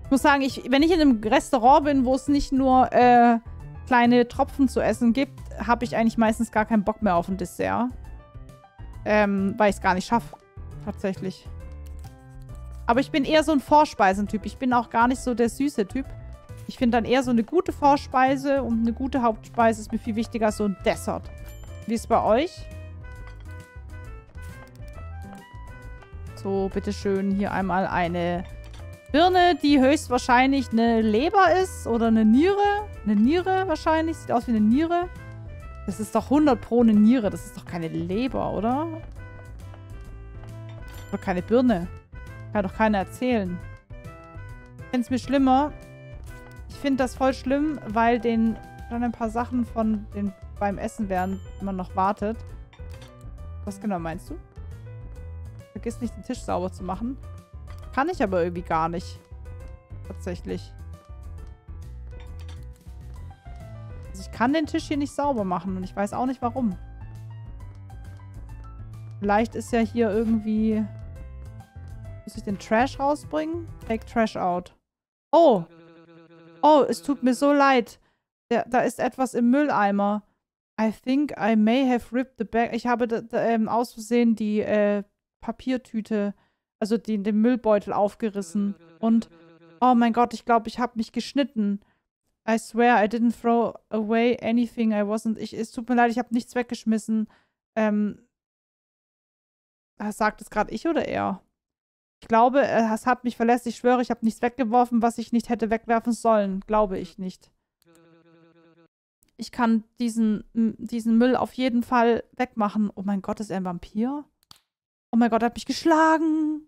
Ich muss sagen, ich, wenn ich in einem Restaurant bin, wo es nicht nur äh, kleine Tropfen zu essen gibt, habe ich eigentlich meistens gar keinen Bock mehr auf ein Dessert. Ähm, weil ich es gar nicht schaffe. Tatsächlich. Aber ich bin eher so ein Vorspeisentyp. Ich bin auch gar nicht so der süße Typ. Ich finde dann eher so eine gute Vorspeise und eine gute Hauptspeise ist mir viel wichtiger als so ein Dessert. Wie ist es bei euch? So, bitteschön hier einmal eine Birne, die höchstwahrscheinlich eine Leber ist oder eine Niere. Eine Niere wahrscheinlich. Sieht aus wie eine Niere. Das ist doch 100 pro eine Niere. Das ist doch keine Leber, oder? Oder keine Birne. Kann doch keiner erzählen. Ich finde es mir schlimmer. Ich finde das voll schlimm, weil den dann ein paar Sachen von den beim Essen wenn man noch wartet. Was genau meinst du? Vergiss nicht, den Tisch sauber zu machen. Kann ich aber irgendwie gar nicht. Tatsächlich. Also ich kann den Tisch hier nicht sauber machen und ich weiß auch nicht warum. Vielleicht ist ja hier irgendwie... Muss ich den Trash rausbringen? Take Trash out. Oh! Oh, es tut mir so leid. Der, da ist etwas im Mülleimer. I think I may have ripped the bag. Ich habe da, da, ähm, aus Versehen die äh, Papiertüte also den, den Müllbeutel aufgerissen. Und, oh mein Gott, ich glaube, ich habe mich geschnitten. I swear, I didn't throw away anything. I wasn't. Ich, es tut mir leid, ich habe nichts weggeschmissen. Ähm, sagt es gerade ich oder er? Ich glaube, es hat mich verlässt. Ich schwöre, ich habe nichts weggeworfen, was ich nicht hätte wegwerfen sollen. Glaube ich nicht. Ich kann diesen, diesen Müll auf jeden Fall wegmachen. Oh mein Gott, ist er ein Vampir? Oh mein Gott, er hat mich geschlagen.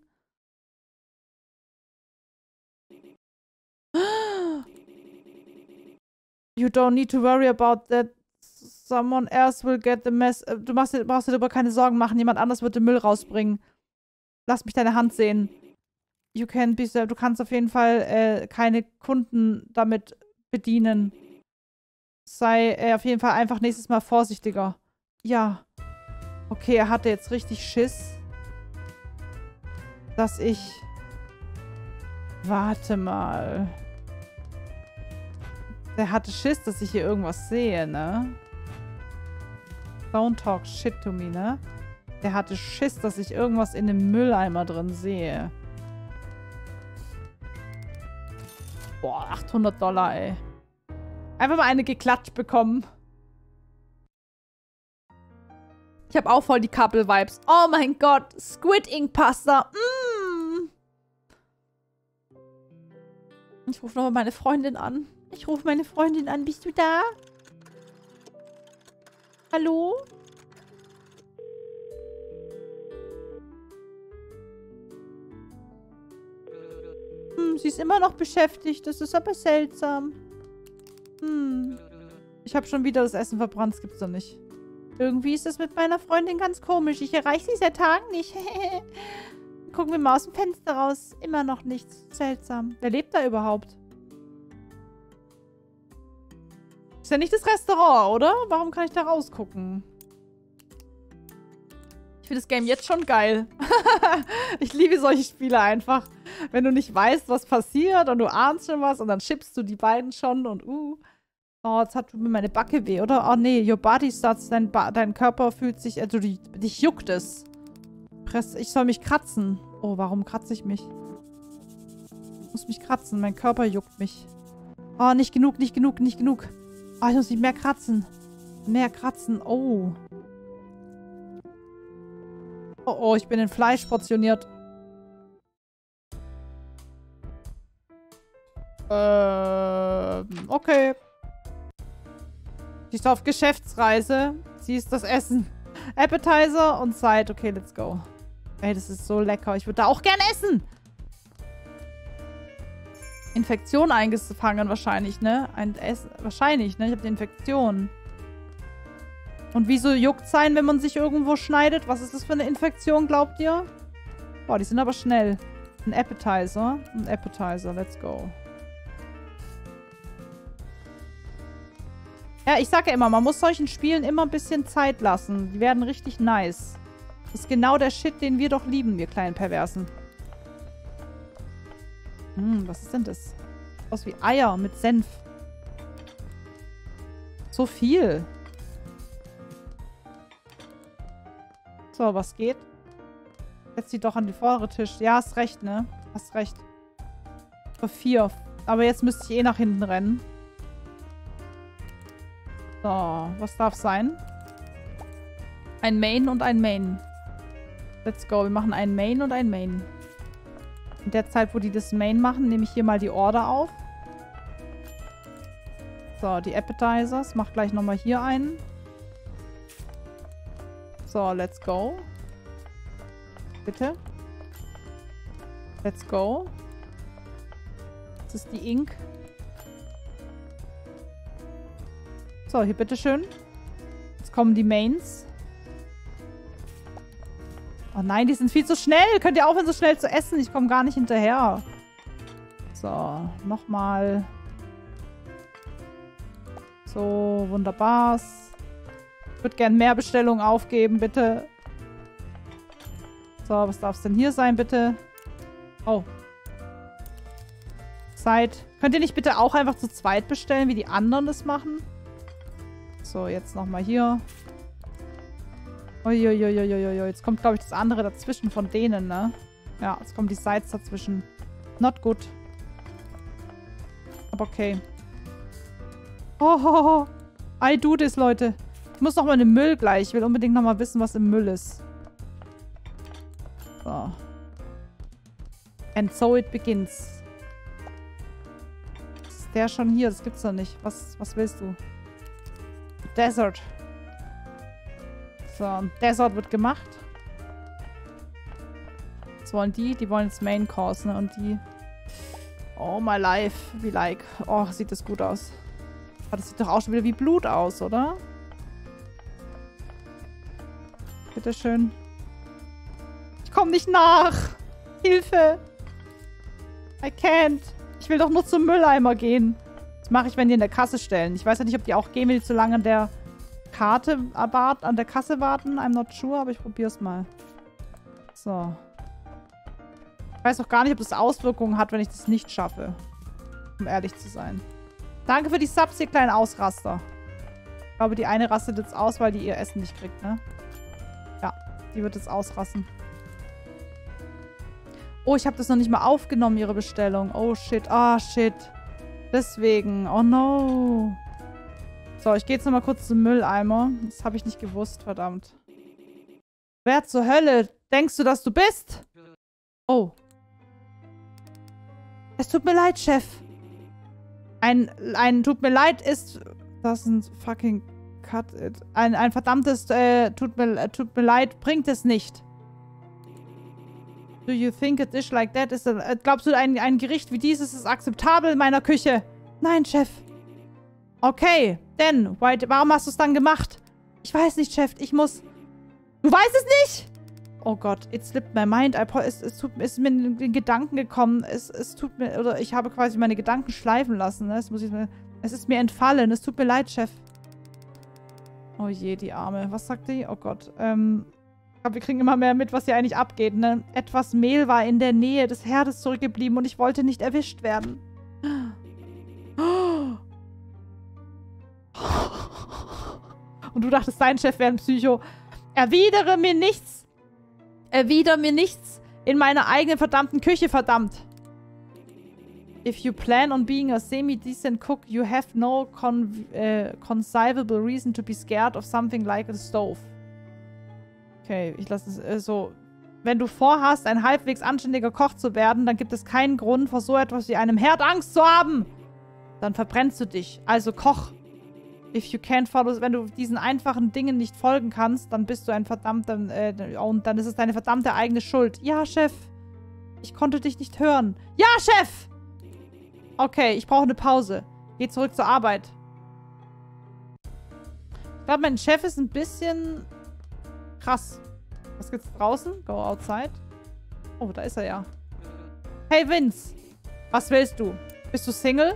You don't need to worry about that. Someone else will get the mess. Äh, du machst, brauchst dir darüber keine Sorgen machen. Jemand anders wird den Müll rausbringen. Lass mich deine Hand sehen. You can be Du kannst auf jeden Fall äh, keine Kunden damit bedienen. Sei äh, auf jeden Fall einfach nächstes Mal vorsichtiger. Ja. Okay, er hatte jetzt richtig Schiss. Dass ich... Warte mal. Der hatte Schiss, dass ich hier irgendwas sehe, ne? Don't talk shit to me, ne? Der hatte Schiss, dass ich irgendwas in dem Mülleimer drin sehe. Boah, 800 Dollar, ey. Einfach mal eine geklatscht bekommen. Ich habe auch voll die Couple-Vibes. Oh mein Gott, Squid Ink Pasta. Mm. Ich rufe nochmal meine Freundin an. Ich rufe meine Freundin an. Bist du da? Hallo? Hm, sie ist immer noch beschäftigt. Das ist aber seltsam. Hm. Ich habe schon wieder das Essen verbrannt. Das gibt's doch nicht. Irgendwie ist es mit meiner Freundin ganz komisch. Ich erreiche sie seit Tagen nicht. [LAUGHS] Gucken wir mal aus dem Fenster raus. Immer noch nichts. Seltsam. Wer lebt da überhaupt? Ist ja nicht das Restaurant, oder? Warum kann ich da rausgucken? Ich finde das Game jetzt schon geil. [LAUGHS] ich liebe solche Spiele einfach. Wenn du nicht weißt, was passiert und du ahnst schon was und dann schippst du die beiden schon und uh. Oh, jetzt hat mir meine Backe weh, oder? Oh nee, your body starts, dein, ba dein Körper fühlt sich, also die, dich juckt es. Press, ich soll mich kratzen. Oh, warum kratze ich mich? Ich muss mich kratzen, mein Körper juckt mich. Oh, nicht genug, nicht genug, nicht genug. Oh, ich muss mich mehr kratzen. Mehr kratzen, oh. Oh, oh, ich bin in Fleisch portioniert. Ähm, okay. Sie ist auf Geschäftsreise. Sie ist das Essen. Appetizer und Side. Okay, let's go. Ey, das ist so lecker. Ich würde da auch gerne essen. Infektion eingefangen wahrscheinlich, ne? Ein Ess wahrscheinlich, ne? Ich habe die Infektion. Und wieso juckt sein, wenn man sich irgendwo schneidet? Was ist das für eine Infektion, glaubt ihr? Boah, die sind aber schnell. Ein Appetizer. Ein Appetizer. Let's go. Ja, ich sage ja immer, man muss solchen Spielen immer ein bisschen Zeit lassen. Die werden richtig nice. Das ist genau der Shit, den wir doch lieben, wir kleinen Perversen. Hm, was ist denn das? Aus wie Eier mit Senf. So viel. So, was geht? Setz sie doch an den vordere Tisch. Ja, hast recht, ne? Hast recht. Für vier. Aber jetzt müsste ich eh nach hinten rennen. So, was darf sein? Ein Main und ein Main. Let's go. Wir machen ein Main und ein Main. In der Zeit, wo die das Main machen, nehme ich hier mal die Order auf. So, die Appetizers. Mach gleich nochmal hier einen. So, let's go. Bitte. Let's go. Das ist die Ink. So, hier bitteschön. Jetzt kommen die Mains. Oh nein, die sind viel zu schnell. Könnt ihr aufhören, so schnell zu essen? Ich komme gar nicht hinterher. So, nochmal. So, wunderbar. Ich würde gerne mehr Bestellungen aufgeben, bitte. So, was darf es denn hier sein, bitte? Oh. Zeit. Könnt ihr nicht bitte auch einfach zu zweit bestellen, wie die anderen das machen? So, jetzt nochmal hier. Uiuiuiuiui. Jetzt kommt, glaube ich, das andere dazwischen von denen, ne? Ja, jetzt kommen die Sides dazwischen. Not good. Aber okay. Oh, oh, oh. I do this, Leute. Ich muss noch mal in den Müll gleich. Ich will unbedingt noch mal wissen, was im Müll ist. So. And so it begins. Ist der schon hier? Das gibt's doch nicht. Was, was willst du? Desert. So, Desert wird gemacht. Was wollen die? Die wollen jetzt Main Course, ne? Und die... Oh, my life. Wie like. Oh, sieht das gut aus. Aber das sieht doch auch schon wieder wie Blut aus, oder? Bitteschön. Ich komme nicht nach. Hilfe. I can't. Ich will doch nur zum Mülleimer gehen. Mache ich, wenn die in der Kasse stellen. Ich weiß ja nicht, ob die auch gehen, wenn die zu lange an der Karte an der Kasse warten. I'm not sure, aber ich probiere es mal. So. Ich weiß auch gar nicht, ob das Auswirkungen hat, wenn ich das nicht schaffe. Um ehrlich zu sein. Danke für die Subs, ihr kleinen Ausraster. Ich glaube, die eine rastet jetzt aus, weil die ihr Essen nicht kriegt, ne? Ja, die wird jetzt ausrasten. Oh, ich habe das noch nicht mal aufgenommen, ihre Bestellung. Oh, shit. Ah, oh, shit. Deswegen. Oh, no. So, ich gehe jetzt nochmal kurz zum Mülleimer. Das habe ich nicht gewusst, verdammt. Wer zur Hölle denkst du, dass du bist? Oh. Es tut mir leid, Chef. Ein, ein tut mir leid ist... Das ist ein fucking cut it. Ein, ein verdammtes äh, tut, mir, tut mir leid bringt es nicht. Do you think a dish like that is... A, äh, glaubst du, ein, ein Gericht wie dieses ist akzeptabel in meiner Küche? Nein, Chef. Okay, denn, warum hast du es dann gemacht? Ich weiß nicht, Chef. Ich muss... Du weißt es nicht? Oh Gott, it slipped my mind. es, es, tut, es ist mir in den Gedanken gekommen. Es, es tut mir... Oder ich habe quasi meine Gedanken schleifen lassen. Ne? Es, muss ich, es ist mir entfallen. Es tut mir leid, Chef. Oh je, die Arme. Was sagt die? Oh Gott. Ähm... Glaube, wir kriegen immer mehr mit, was hier eigentlich abgeht, ne? Etwas Mehl war in der Nähe des Herdes zurückgeblieben und ich wollte nicht erwischt werden. Und du dachtest, dein Chef wäre ein Psycho. Erwidere mir nichts. Erwidere mir nichts in meiner eigenen verdammten Küche, verdammt. If you plan on being a semi-decent cook, you have no con uh, conceivable reason to be scared of something like a stove. Okay, ich lasse es äh, so. Wenn du vorhast, ein halbwegs anständiger Koch zu werden, dann gibt es keinen Grund, vor so etwas wie einem Herd Angst zu haben. Dann verbrennst du dich. Also koch. If you can't follow, wenn du diesen einfachen Dingen nicht folgen kannst, dann bist du ein verdammter, äh, und dann ist es deine verdammte eigene Schuld. Ja, Chef. Ich konnte dich nicht hören. Ja, Chef! Okay, ich brauche eine Pause. Geh zurück zur Arbeit. Ich glaube, mein Chef ist ein bisschen krass. Was gibt's draußen? Go outside. Oh, da ist er ja. Hey, Vince. Was willst du? Bist du Single?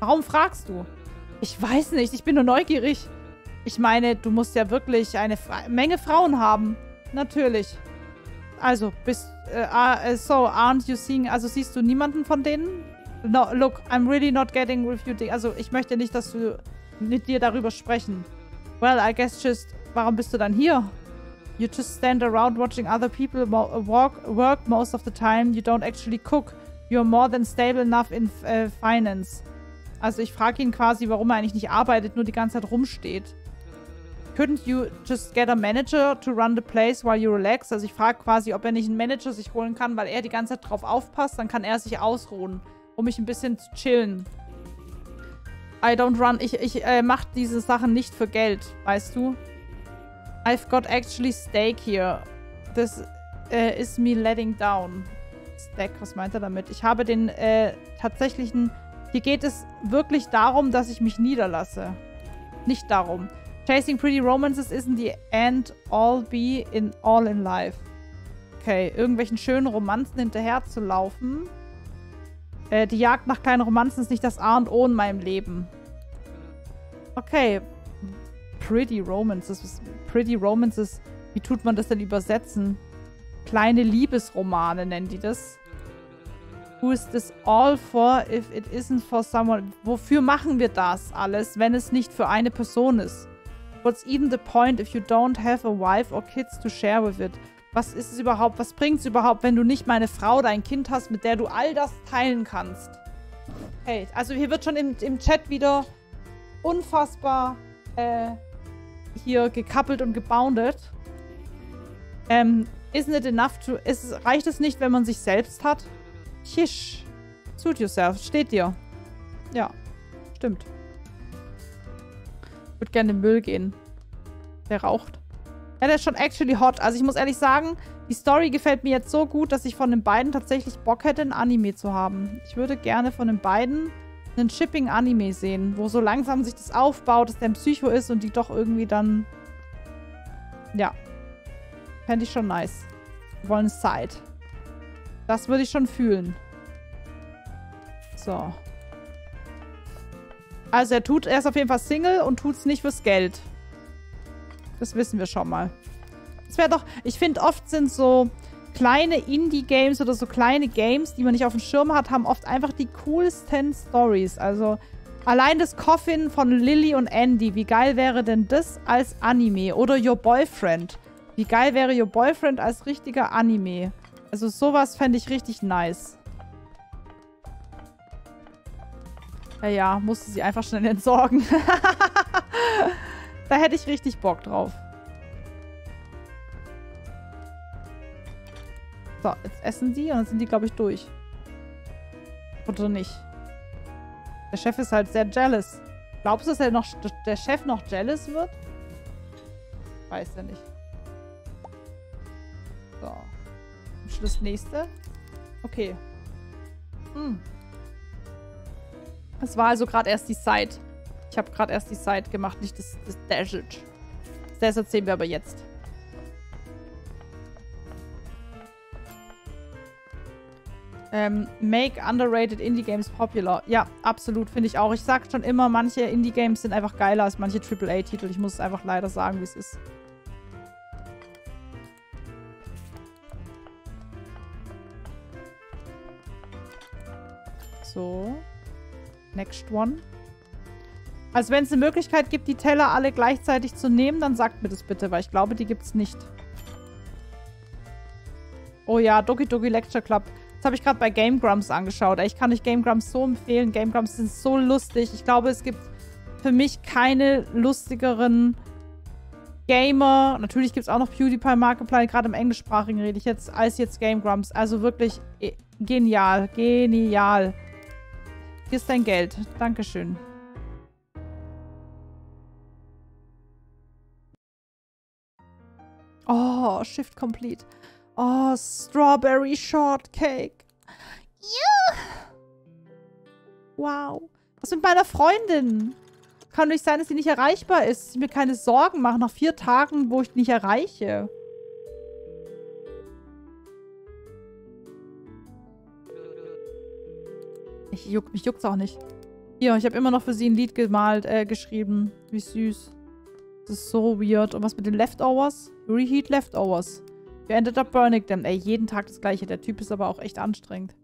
Warum fragst du? Ich weiß nicht, ich bin nur neugierig. Ich meine, du musst ja wirklich eine Fra Menge Frauen haben. Natürlich. Also, bist... Äh, uh, so, aren't you seeing... Also, siehst du niemanden von denen? No, look, I'm really not getting with you. Also, ich möchte nicht, dass du mit dir darüber sprechen. Well, I guess just... Warum bist du dann hier? You just stand around watching other people walk, work most of the time. You don't actually cook. You're more than stable enough in uh, finance. Also ich frage ihn quasi, warum er eigentlich nicht arbeitet, nur die ganze Zeit rumsteht. Couldn't you just get a manager to run the place while you relax? Also ich frage quasi, ob er nicht einen Manager sich holen kann, weil er die ganze Zeit drauf aufpasst. Dann kann er sich ausruhen, um mich ein bisschen zu chillen. I don't run. Ich, ich äh, mache diese Sachen nicht für Geld, weißt du? I've got actually stake here. This uh, is me letting down. Stack, was meint er damit? Ich habe den äh, tatsächlichen hier geht es wirklich darum, dass ich mich niederlasse. Nicht darum. Chasing Pretty Romances isn't the end all be in all in life. Okay, irgendwelchen schönen Romanzen hinterher zu laufen. Äh, die Jagd nach kleinen Romanzen ist nicht das A und O in meinem Leben. Okay. Pretty Romances. Pretty Romances. Wie tut man das denn übersetzen? Kleine Liebesromane nennen die das. Who is this all for if it isn't for someone? Wofür machen wir das alles, wenn es nicht für eine Person ist? What's even the point if you don't have a wife or kids to share with it? Was ist es überhaupt? Was bringt es überhaupt, wenn du nicht meine Frau oder ein Kind hast, mit der du all das teilen kannst? Hey, also hier wird schon im, im Chat wieder unfassbar äh, hier gekappelt und geboundet. Ähm, isn't it enough to... Ist, reicht es nicht, wenn man sich selbst hat? Chisch. Suit yourself. Steht dir. Ja. Stimmt. Ich würde gerne in den Müll gehen. Der raucht. Ja, der ist schon actually hot. Also ich muss ehrlich sagen, die Story gefällt mir jetzt so gut, dass ich von den beiden tatsächlich Bock hätte, ein Anime zu haben. Ich würde gerne von den beiden einen Shipping-Anime sehen, wo so langsam sich das aufbaut, dass der ein Psycho ist und die doch irgendwie dann... Ja. Fände ich schon nice. Wir wollen Side. Das würde ich schon fühlen. So. Also er tut, er ist auf jeden Fall Single und tut es nicht fürs Geld. Das wissen wir schon mal. Das wäre doch, ich finde oft sind so kleine Indie-Games oder so kleine Games, die man nicht auf dem Schirm hat, haben oft einfach die coolsten Stories. Also allein das Coffin von Lily und Andy, wie geil wäre denn das als Anime? Oder Your Boyfriend. Wie geil wäre Your Boyfriend als richtiger Anime? Also sowas fände ich richtig nice. Ja, ja, musste sie einfach schnell entsorgen. [LAUGHS] da hätte ich richtig Bock drauf. So, jetzt essen die und dann sind die, glaube ich, durch. Oder nicht? Der Chef ist halt sehr jealous. Glaubst du, dass er noch, der Chef noch jealous wird? Weiß er nicht. So. Das nächste. Okay. Hm. Es war also gerade erst die Side. Ich habe gerade erst die Side gemacht, nicht das, das Desert. Das sehen wir aber jetzt. Ähm, make underrated Indie-Games popular. Ja, absolut, finde ich auch. Ich sage schon immer, manche Indie-Games sind einfach geiler als manche AAA-Titel. Ich muss es einfach leider sagen, wie es ist. So. Next one. Also wenn es eine Möglichkeit gibt, die Teller alle gleichzeitig zu nehmen, dann sagt mir das bitte, weil ich glaube, die gibt es nicht. Oh ja, Doki Doki Lecture Club. Das habe ich gerade bei Game Grumps angeschaut. Ich kann euch Game Grumps so empfehlen. Game Grumps sind so lustig. Ich glaube, es gibt für mich keine lustigeren Gamer. Natürlich gibt es auch noch PewDiePie Markiplier. Gerade im englischsprachigen rede ich jetzt, als jetzt Game Grumps. Also wirklich äh, genial. Genial. Hier ist dein Geld. Dankeschön. Oh, Shift Complete. Oh, Strawberry Shortcake. Wow. Was mit meiner Freundin? Kann nicht sein, dass sie nicht erreichbar ist. Sie mir keine Sorgen machen nach vier Tagen, wo ich die nicht erreiche. Ich juck, mich juckt's auch nicht. Hier, ich habe immer noch für sie ein Lied gemalt, äh, geschrieben. Wie süß. Das ist so weird. Und was mit den Leftovers? Reheat Leftovers. You ended up burning them. Ey, jeden Tag das gleiche. Der Typ ist aber auch echt anstrengend.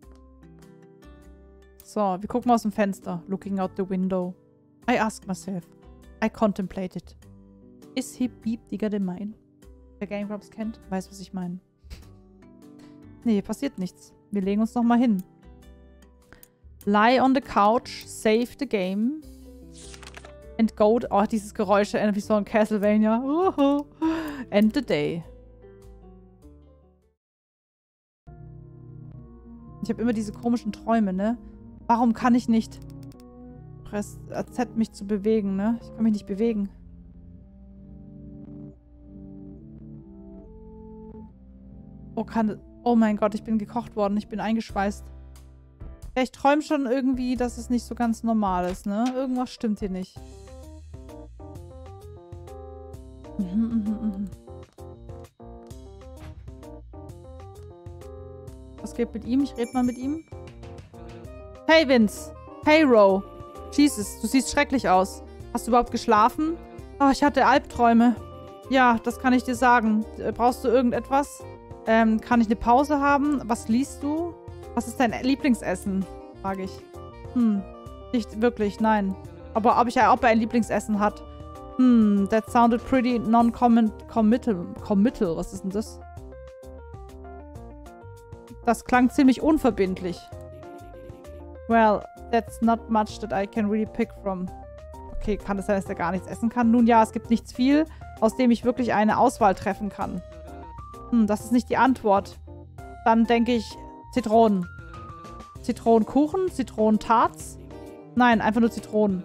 So, wir gucken aus dem Fenster. Looking out the window. I ask myself. I contemplated. Is he beep digger than mine? Wer Game Grumps kennt, weiß, was ich meine. nee, passiert nichts. Wir legen uns nochmal hin. Lie on the couch, save the game. And go... Oh, dieses Geräusch erinnert mich so an Castlevania. Uhu. End the day. Ich habe immer diese komischen Träume, ne? Warum kann ich nicht... Press Z, mich zu bewegen, ne? Ich kann mich nicht bewegen. Oh, kann... Oh mein Gott, ich bin gekocht worden. Ich bin eingeschweißt. Ja, ich träume schon irgendwie, dass es nicht so ganz normal ist, ne? Irgendwas stimmt hier nicht. Mhm, mhm, Was geht mit ihm? Ich rede mal mit ihm. Hey, Vince. Hey, Ro. Jesus, du siehst schrecklich aus. Hast du überhaupt geschlafen? Oh, ich hatte Albträume. Ja, das kann ich dir sagen. Äh, brauchst du irgendetwas? Ähm, kann ich eine Pause haben? Was liest du? Was ist dein Lieblingsessen? Frage ich. Hm, nicht wirklich, nein. Aber ob, ich, ob er ein Lieblingsessen hat? Hm, that sounded pretty non-committal. Committal, was ist denn das? Das klang ziemlich unverbindlich. Well, that's not much that I can really pick from. Okay, kann es sein, dass er gar nichts essen kann? Nun ja, es gibt nichts viel, aus dem ich wirklich eine Auswahl treffen kann. Hm, das ist nicht die Antwort. Dann denke ich Zitronen. Zitronenkuchen? Zitronentarts? Nein, einfach nur Zitronen.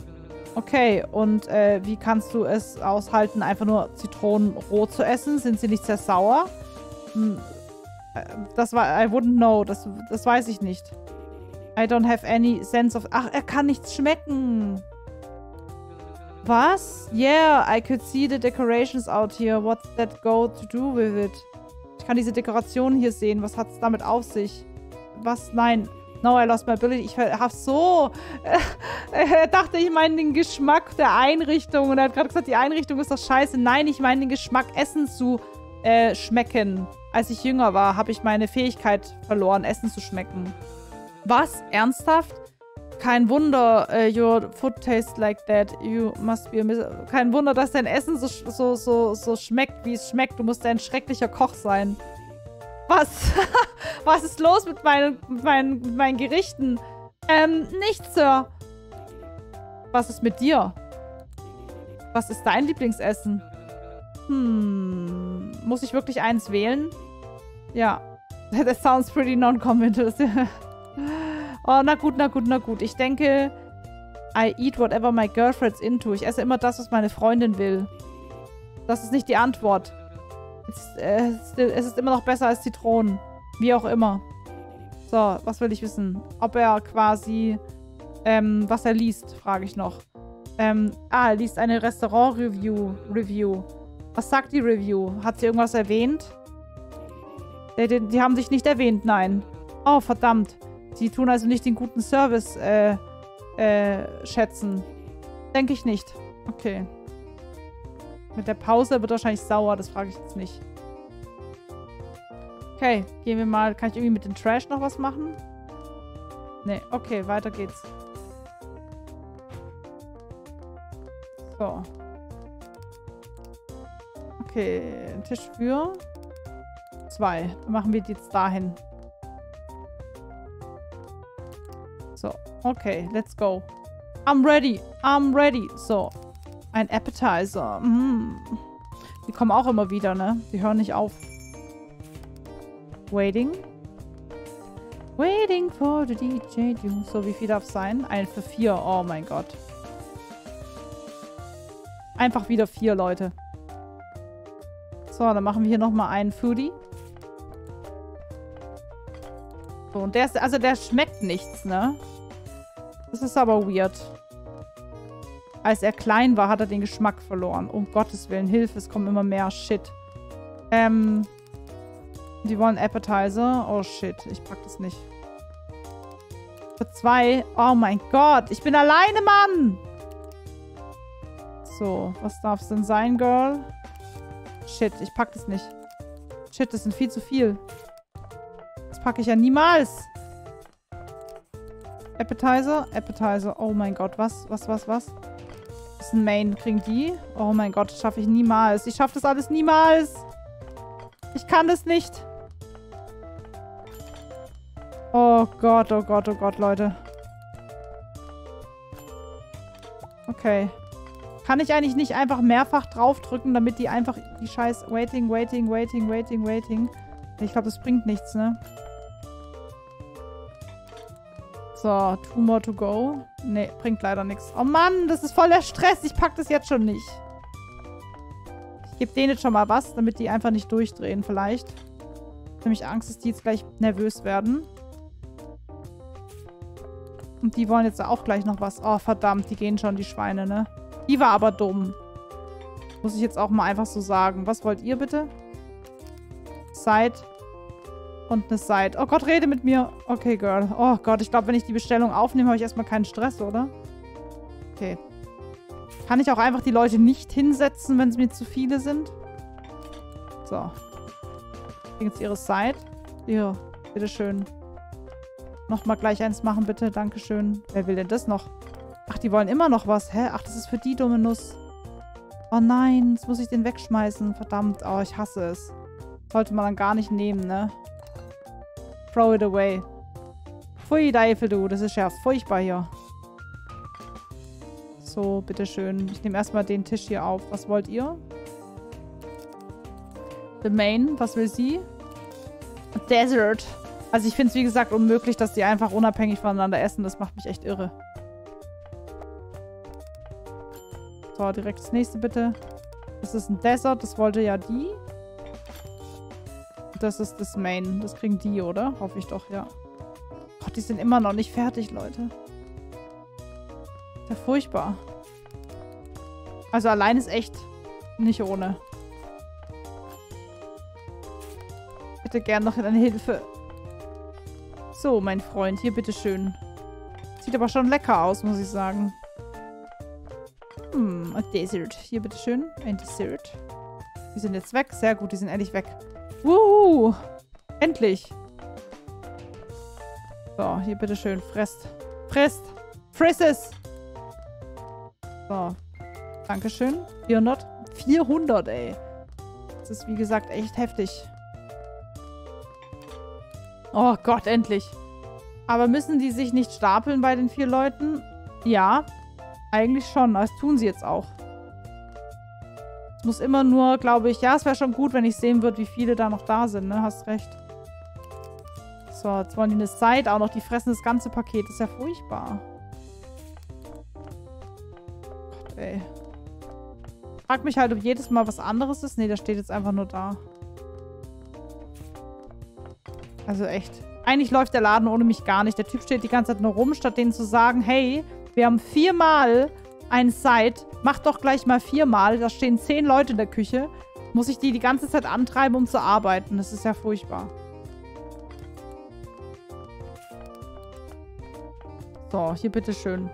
Okay, und äh, wie kannst du es aushalten, einfach nur Zitronen roh zu essen? Sind sie nicht sehr sauer? Hm, das war, I wouldn't know. Das, das weiß ich nicht. I don't have any sense of... Ach, er kann nichts schmecken. Was? Yeah, I could see the decorations out here. What's that go to do with it? Ich kann diese Dekoration hier sehen. Was hat es damit auf sich? Was? Nein. No, I lost my ability. Ich hab so. [LAUGHS] Er dachte, ich meine den Geschmack der Einrichtung. Und er hat gerade gesagt, die Einrichtung ist doch scheiße. Nein, ich meine den Geschmack, Essen zu äh, schmecken. Als ich jünger war, habe ich meine Fähigkeit verloren, Essen zu schmecken. Was? Ernsthaft? Kein Wunder, uh, your food tastes like that. You must be a Kein Wunder, dass dein Essen so, so, so, so schmeckt, wie es schmeckt. Du musst ein schrecklicher Koch sein. Was? [LAUGHS] Was ist los mit meinen, meinen, mit meinen Gerichten? Ähm, nichts, Sir. Was ist mit dir? Was ist dein Lieblingsessen? Hm, muss ich wirklich eins wählen? Ja. [LAUGHS] That sounds pretty non-committed. [LAUGHS] oh, na gut, na gut, na gut. Ich denke, I eat whatever my girlfriend's into. Ich esse immer das, was meine Freundin will. Das ist nicht die Antwort. Es, äh, es ist immer noch besser als Zitronen. Wie auch immer. So, was will ich wissen? Ob er quasi, ähm, was er liest, frage ich noch. Ähm, ah, er liest eine Restaurant-Review. Review. Was sagt die Review? Hat sie irgendwas erwähnt? Die, die, die, haben sich nicht erwähnt, nein. Oh, verdammt. Sie tun also nicht den guten Service, äh, äh, schätzen. Denke ich nicht. Okay. Mit der Pause wird wahrscheinlich sauer, das frage ich jetzt nicht. Okay, gehen wir mal. Kann ich irgendwie mit dem Trash noch was machen? Nee, okay, weiter geht's. So. Okay, Tisch für zwei. Dann machen wir die jetzt dahin. So, okay, let's go. I'm ready, I'm ready. So, ein Appetizer. Mm. Die kommen auch immer wieder, ne? Die hören nicht auf. Waiting. Waiting for the DJ. So, wie viel darf es sein? Ein für vier. Oh mein Gott. Einfach wieder vier Leute. So, dann machen wir hier nochmal einen Foodie. So, und der ist, also der schmeckt nichts, ne? Das ist aber weird. Als er klein war, hat er den Geschmack verloren. Um Gottes Willen, Hilfe, es kommen immer mehr Shit. Ähm, die wollen Appetizer. Oh shit, ich pack das nicht. Für zwei. Oh mein Gott, ich bin alleine, Mann! So, was darf es denn sein, Girl? Shit, ich pack das nicht. Shit, das sind viel zu viel. Packe ich ja niemals. Appetizer, Appetizer. Oh mein Gott, was, was, was, was? Das ist ein Main. Kriegen die? Oh mein Gott, das schaffe ich niemals. Ich schaffe das alles niemals. Ich kann das nicht. Oh Gott, oh Gott, oh Gott, Leute. Okay. Kann ich eigentlich nicht einfach mehrfach draufdrücken, damit die einfach die scheiß Waiting, Waiting, Waiting, Waiting, Waiting. Ich glaube, das bringt nichts, ne? So, two more to go. Ne, bringt leider nichts. Oh Mann, das ist voll der Stress. Ich pack das jetzt schon nicht. Ich gebe denen jetzt schon mal was, damit die einfach nicht durchdrehen vielleicht. Ich nämlich Angst, dass die jetzt gleich nervös werden. Und die wollen jetzt auch gleich noch was. Oh, verdammt, die gehen schon, die Schweine, ne? Die war aber dumm. Muss ich jetzt auch mal einfach so sagen. Was wollt ihr bitte? Side und eine Side. Oh Gott, rede mit mir. Okay, Girl. Oh Gott, ich glaube, wenn ich die Bestellung aufnehme, habe ich erstmal keinen Stress, oder? Okay. Kann ich auch einfach die Leute nicht hinsetzen, wenn es mir zu viele sind? So. Kriegen jetzt ihre Side. Hier, bitteschön. Nochmal gleich eins machen, bitte. Dankeschön. Wer will denn das noch? Ach, die wollen immer noch was. Hä? Ach, das ist für die dumme Nuss. Oh nein, jetzt muss ich den wegschmeißen. Verdammt. Oh, ich hasse es. Sollte man dann gar nicht nehmen, ne? Throw it away. Pfui, Teufel, du. Das ist ja furchtbar hier. So, bitteschön. Ich nehme erstmal den Tisch hier auf. Was wollt ihr? The Main. Was will sie? Desert. Also ich finde es, wie gesagt, unmöglich, dass die einfach unabhängig voneinander essen. Das macht mich echt irre. So, direkt das nächste bitte. Das ist ein Desert. Das wollte ja die das ist das Main. Das kriegen die, oder? Hoffe ich doch, ja. Gott, die sind immer noch nicht fertig, Leute. Ja, furchtbar. Also allein ist echt nicht ohne. Hätte gern noch eine Hilfe. So, mein Freund, hier bitteschön. Sieht aber schon lecker aus, muss ich sagen. Hm, ein Dessert. Hier bitteschön, ein Dessert. Die sind jetzt weg. Sehr gut, die sind endlich weg. Wuhu! Endlich! So, hier bitteschön. Fresst. Fresst! Friss es! So. Dankeschön. 400. 400, ey. Das ist, wie gesagt, echt heftig. Oh Gott, endlich. Aber müssen die sich nicht stapeln bei den vier Leuten? Ja, eigentlich schon. Das tun sie jetzt auch. Muss immer nur, glaube ich, ja, es wäre schon gut, wenn ich sehen würde, wie viele da noch da sind, ne? Hast recht. So, jetzt wollen die eine Zeit auch noch. Die fressen das ganze Paket. Das ist ja furchtbar. Gott, ey. Frag mich halt, ob jedes Mal was anderes ist. Nee, der steht jetzt einfach nur da. Also echt. Eigentlich läuft der Laden ohne mich gar nicht. Der Typ steht die ganze Zeit nur rum, statt denen zu sagen, hey, wir haben viermal ein Site. Mach doch gleich mal viermal. Da stehen zehn Leute in der Küche. Muss ich die die ganze Zeit antreiben, um zu arbeiten. Das ist ja furchtbar. So, hier bitteschön.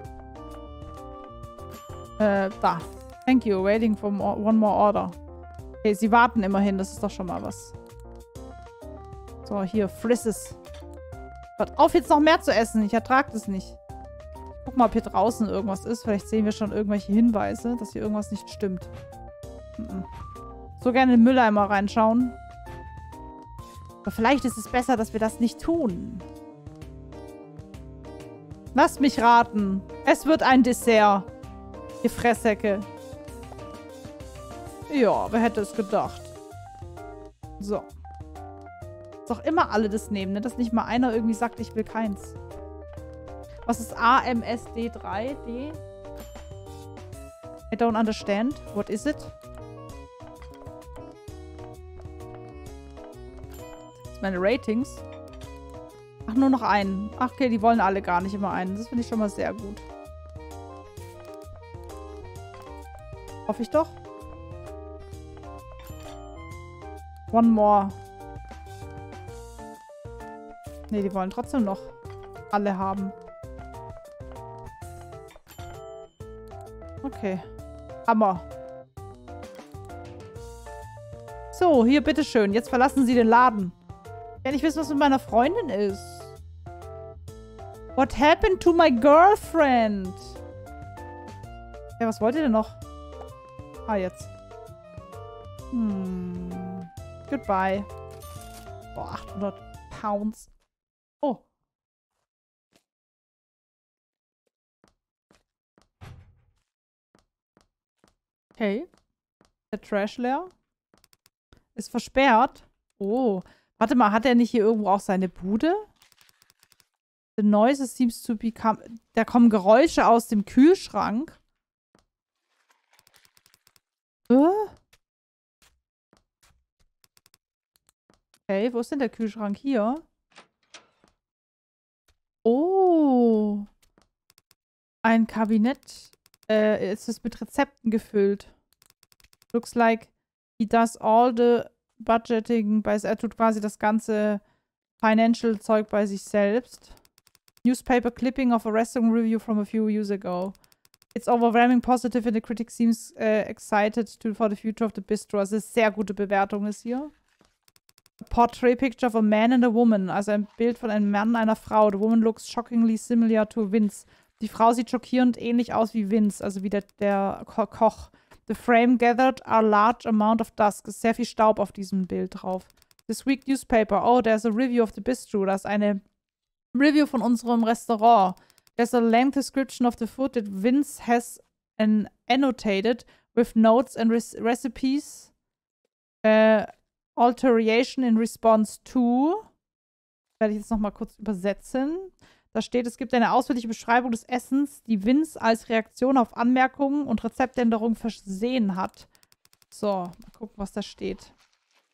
Äh, da. Thank you. Waiting for more, one more order. Okay, sie warten immerhin. Das ist doch schon mal was. So, hier. Frisses. Hört auf, jetzt noch mehr zu essen. Ich ertrage das nicht. Guck mal, ob hier draußen irgendwas ist. Vielleicht sehen wir schon irgendwelche Hinweise, dass hier irgendwas nicht stimmt. So gerne in den Mülleimer reinschauen. Aber vielleicht ist es besser, dass wir das nicht tun. Lasst mich raten. Es wird ein Dessert. Ihr Fresssäcke. Ja, wer hätte es gedacht? So. Dass auch immer alle das nehmen, ne? Dass nicht mal einer irgendwie sagt, ich will keins. Was ist AMSD3? D? I don't understand. What is it? Meine Ratings. Ach, nur noch einen. Ach, okay, die wollen alle gar nicht immer einen. Das finde ich schon mal sehr gut. Hoffe ich doch. One more. Ne, die wollen trotzdem noch alle haben. Okay. Hammer. So, hier, bitteschön. Jetzt verlassen Sie den Laden. Ich will nicht wissen, was mit meiner Freundin ist. What happened to my girlfriend? Ja, was wollt ihr denn noch? Ah, jetzt. Hm. Goodbye. Boah, 800 Pounds. Oh. Okay. Der Trash leer. Ist versperrt. Oh. Warte mal, hat er nicht hier irgendwo auch seine Bude? The noises seems to become... Da kommen Geräusche aus dem Kühlschrank. Äh? Okay, wo ist denn der Kühlschrank? Hier. Oh. Ein Kabinett. Äh, ist es mit Rezepten gefüllt. Looks like he does all the budgeting. Bei, er tut quasi das ganze Financial-Zeug bei sich selbst. Newspaper clipping of a restaurant review from a few years ago. It's overwhelming positive and the critic seems uh, excited to, for the future of the bistro. Also sehr gute Bewertung ist hier. A portrait picture of a man and a woman. Also ein Bild von einem Mann und einer Frau. The woman looks shockingly similar to Vince. Die Frau sieht schockierend ähnlich aus wie Vince, also wie der, der Ko Koch. The frame gathered a large amount of dust. Ist sehr viel Staub auf diesem Bild drauf. This week newspaper. Oh, there's a review of the bistro. Da ist eine Review von unserem Restaurant. There's a length description of the food that Vince has an annotated with notes and recipes. Uh, alteration in response to. Werde ich jetzt nochmal kurz übersetzen. Da steht, es gibt eine ausführliche Beschreibung des Essens, die Vince als Reaktion auf Anmerkungen und Rezeptänderungen versehen hat. So, mal gucken, was da steht.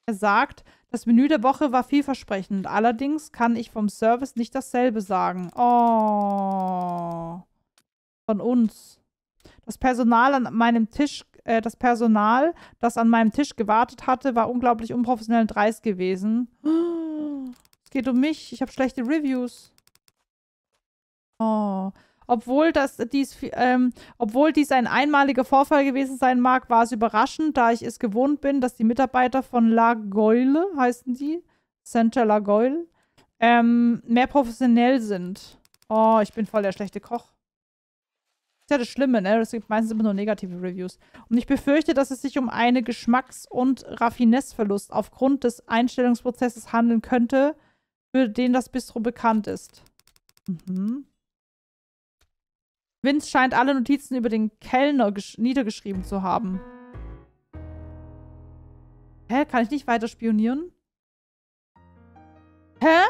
Er sagt, das Menü der Woche war vielversprechend. Allerdings kann ich vom Service nicht dasselbe sagen. Oh. Von uns. Das Personal an meinem Tisch, äh, das Personal, das an meinem Tisch gewartet hatte, war unglaublich unprofessionell und dreist gewesen. Es geht um mich. Ich habe schlechte Reviews. Oh. Obwohl, das, dies, ähm, obwohl dies ein einmaliger Vorfall gewesen sein mag, war es überraschend, da ich es gewohnt bin, dass die Mitarbeiter von La Goyle, heißen die, Center La Goyle, ähm, mehr professionell sind. Oh, ich bin voll der schlechte Koch. Das ist ja das Schlimme, ne? Es gibt meistens immer nur negative Reviews. Und ich befürchte, dass es sich um einen Geschmacks- und Raffinesseverlust aufgrund des Einstellungsprozesses handeln könnte, für den das Bistro bekannt ist. Mhm. Vince scheint alle Notizen über den Kellner niedergeschrieben zu haben. Hä? Kann ich nicht weiter spionieren? Hä?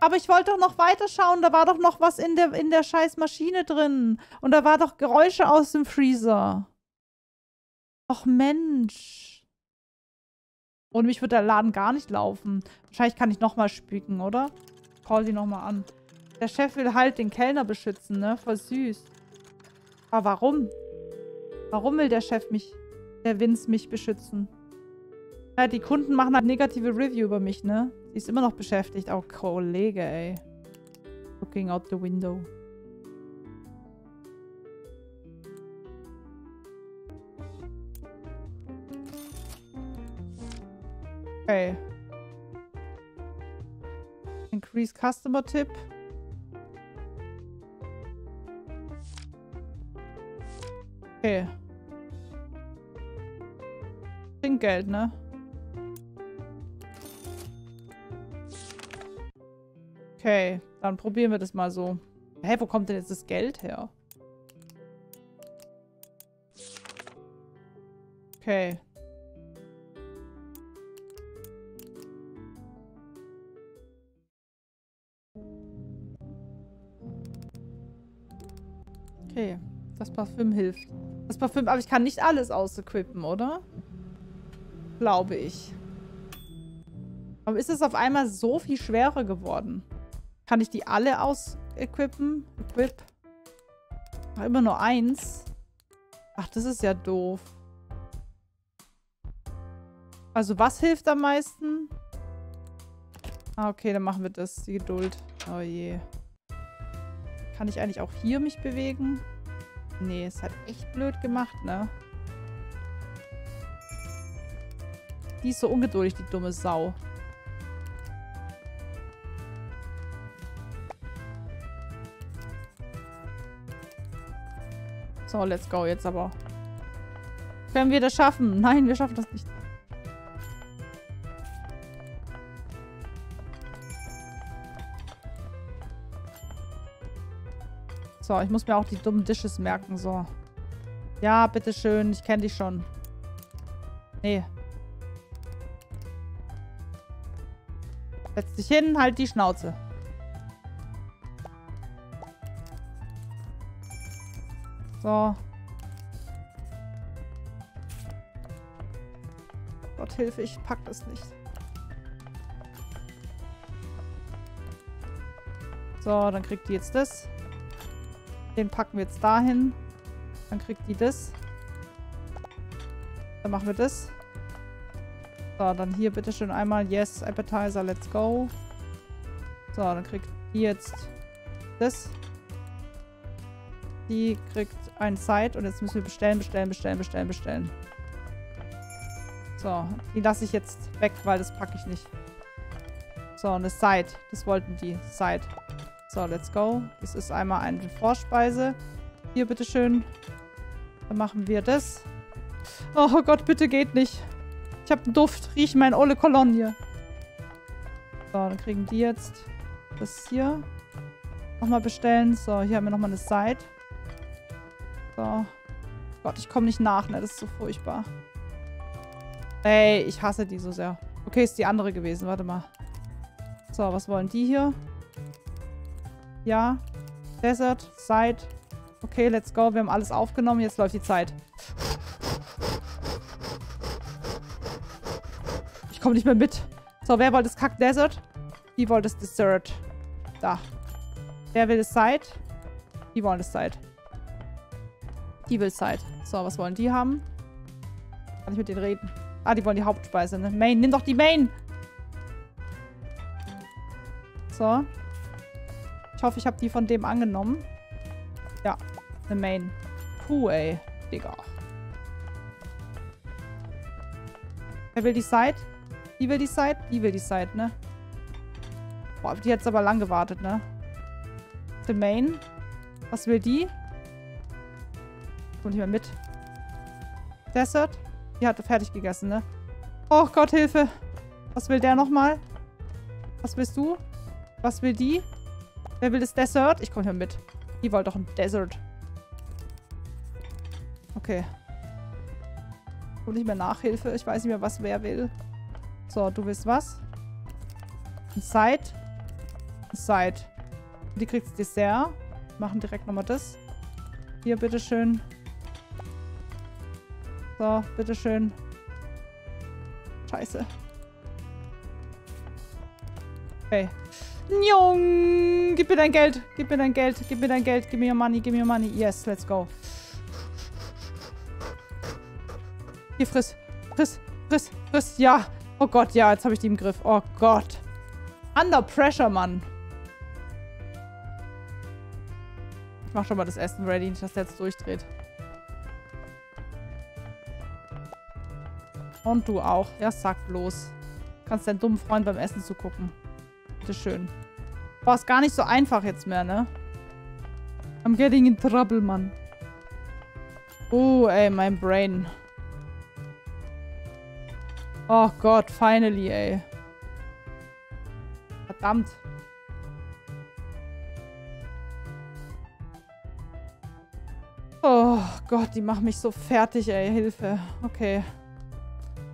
Aber ich wollte doch noch weiterschauen. Da war doch noch was in der, in der scheiß Maschine drin. Und da war doch Geräusche aus dem Freezer. Och Mensch. Und mich wird der Laden gar nicht laufen. Wahrscheinlich kann ich nochmal spicken, oder? Call die nochmal an. Der Chef will halt den Kellner beschützen, ne? Voll süß. Aber warum? Warum will der Chef mich, der Vince mich beschützen? Ja, die Kunden machen halt negative Review über mich, ne? Sie ist immer noch beschäftigt. Oh, Kollege, ey. Looking out the window. Okay. Increase Customer Tip. Okay. Trinkgeld, ne? Okay, dann probieren wir das mal so. Hä, wo kommt denn jetzt das Geld her? Okay. Okay, das Parfüm hilft. Das Parfüm, aber ich kann nicht alles ausequippen, oder? Glaube ich. Aber ist es auf einmal so viel schwerer geworden? Kann ich die alle ausequippen? Equip. Ach, immer nur eins. Ach, das ist ja doof. Also was hilft am meisten? Ah, okay, dann machen wir das. Die Geduld. Oh je. Kann ich eigentlich auch hier mich bewegen? Nee, ist halt echt blöd gemacht, ne? Die ist so ungeduldig, die dumme Sau. So, let's go jetzt aber. Können wir das schaffen? Nein, wir schaffen das nicht. So, ich muss mir auch die dummen Dishes merken. So. Ja, bitteschön. Ich kenne dich schon. Nee. Setz dich hin, halt die Schnauze. So. Gott Hilfe, ich pack das nicht. So, dann kriegt die jetzt das. Den packen wir jetzt dahin. Dann kriegt die das. Dann machen wir das. So, dann hier bitte schön einmal Yes, Appetizer, let's go. So, dann kriegt die jetzt das. Die kriegt ein Side und jetzt müssen wir bestellen, bestellen, bestellen, bestellen, bestellen. So, die lasse ich jetzt weg, weil das packe ich nicht. So, eine Side. Das wollten die. Side. So, let's go. Das ist einmal eine Vorspeise. Hier, bitteschön. Dann machen wir das. Oh Gott, bitte geht nicht. Ich habe einen Duft. Riech mein olle Kolonie. So, dann kriegen die jetzt das hier. Nochmal bestellen. So, hier haben wir nochmal eine Side. So. Gott, ich komme nicht nach, ne? Das ist so furchtbar. Ey, ich hasse die so sehr. Okay, ist die andere gewesen. Warte mal. So, was wollen die hier? Ja. Desert, Side. Okay, let's go. Wir haben alles aufgenommen. Jetzt läuft die Zeit. Ich komme nicht mehr mit. So, wer wollte das Kack-Desert? Die wollte das Dessert. Da. Wer will das Side? Die wollen das Side. Die will Side. So, was wollen die haben? Kann ich mit denen reden? Ah, die wollen die Hauptspeise, ne? Main, nimm doch die Main! So. Ich hoffe, ich habe die von dem angenommen. Ja, eine Main. Puh, ey. Digga. Wer will die Side? Die will die Side? Die will die Side, ne? Boah, die hat aber lang gewartet, ne? The Main. Was will die? Komm nicht mehr mit. Desert? Die hat fertig gegessen, ne? Oh Gott, Hilfe. Was will der nochmal? Was willst du? Was will die? Wer will das Dessert? Ich komme hier mit. Die wollte doch ein Desert. Okay. Und nicht mehr Nachhilfe. Ich weiß nicht mehr, was wer will. So, du willst was? Ein Side. Ein Side. Die kriegt Dessert. Machen direkt nochmal das. Hier, bitteschön. So, bitteschön. Scheiße. Okay. Njong, gib mir dein Geld. Gib mir dein Geld. Gib mir dein Geld. Gib mir your money. Gib mir your money. Yes, let's go. Hier, friss. Friss. Friss. Friss. Ja. Oh Gott, ja. Jetzt habe ich die im Griff. Oh Gott. Under pressure, Mann. Ich mach schon mal das Essen ready, nicht, dass der jetzt durchdreht. Und du auch. Ja, sag bloß. Kannst deinen dummen Freund beim Essen zugucken. Bitteschön. Boah, ist gar nicht so einfach jetzt mehr, ne? I'm getting in trouble, Mann. Oh, ey, mein Brain. Oh Gott, finally, ey. Verdammt. Oh Gott, die machen mich so fertig, ey. Hilfe. Okay.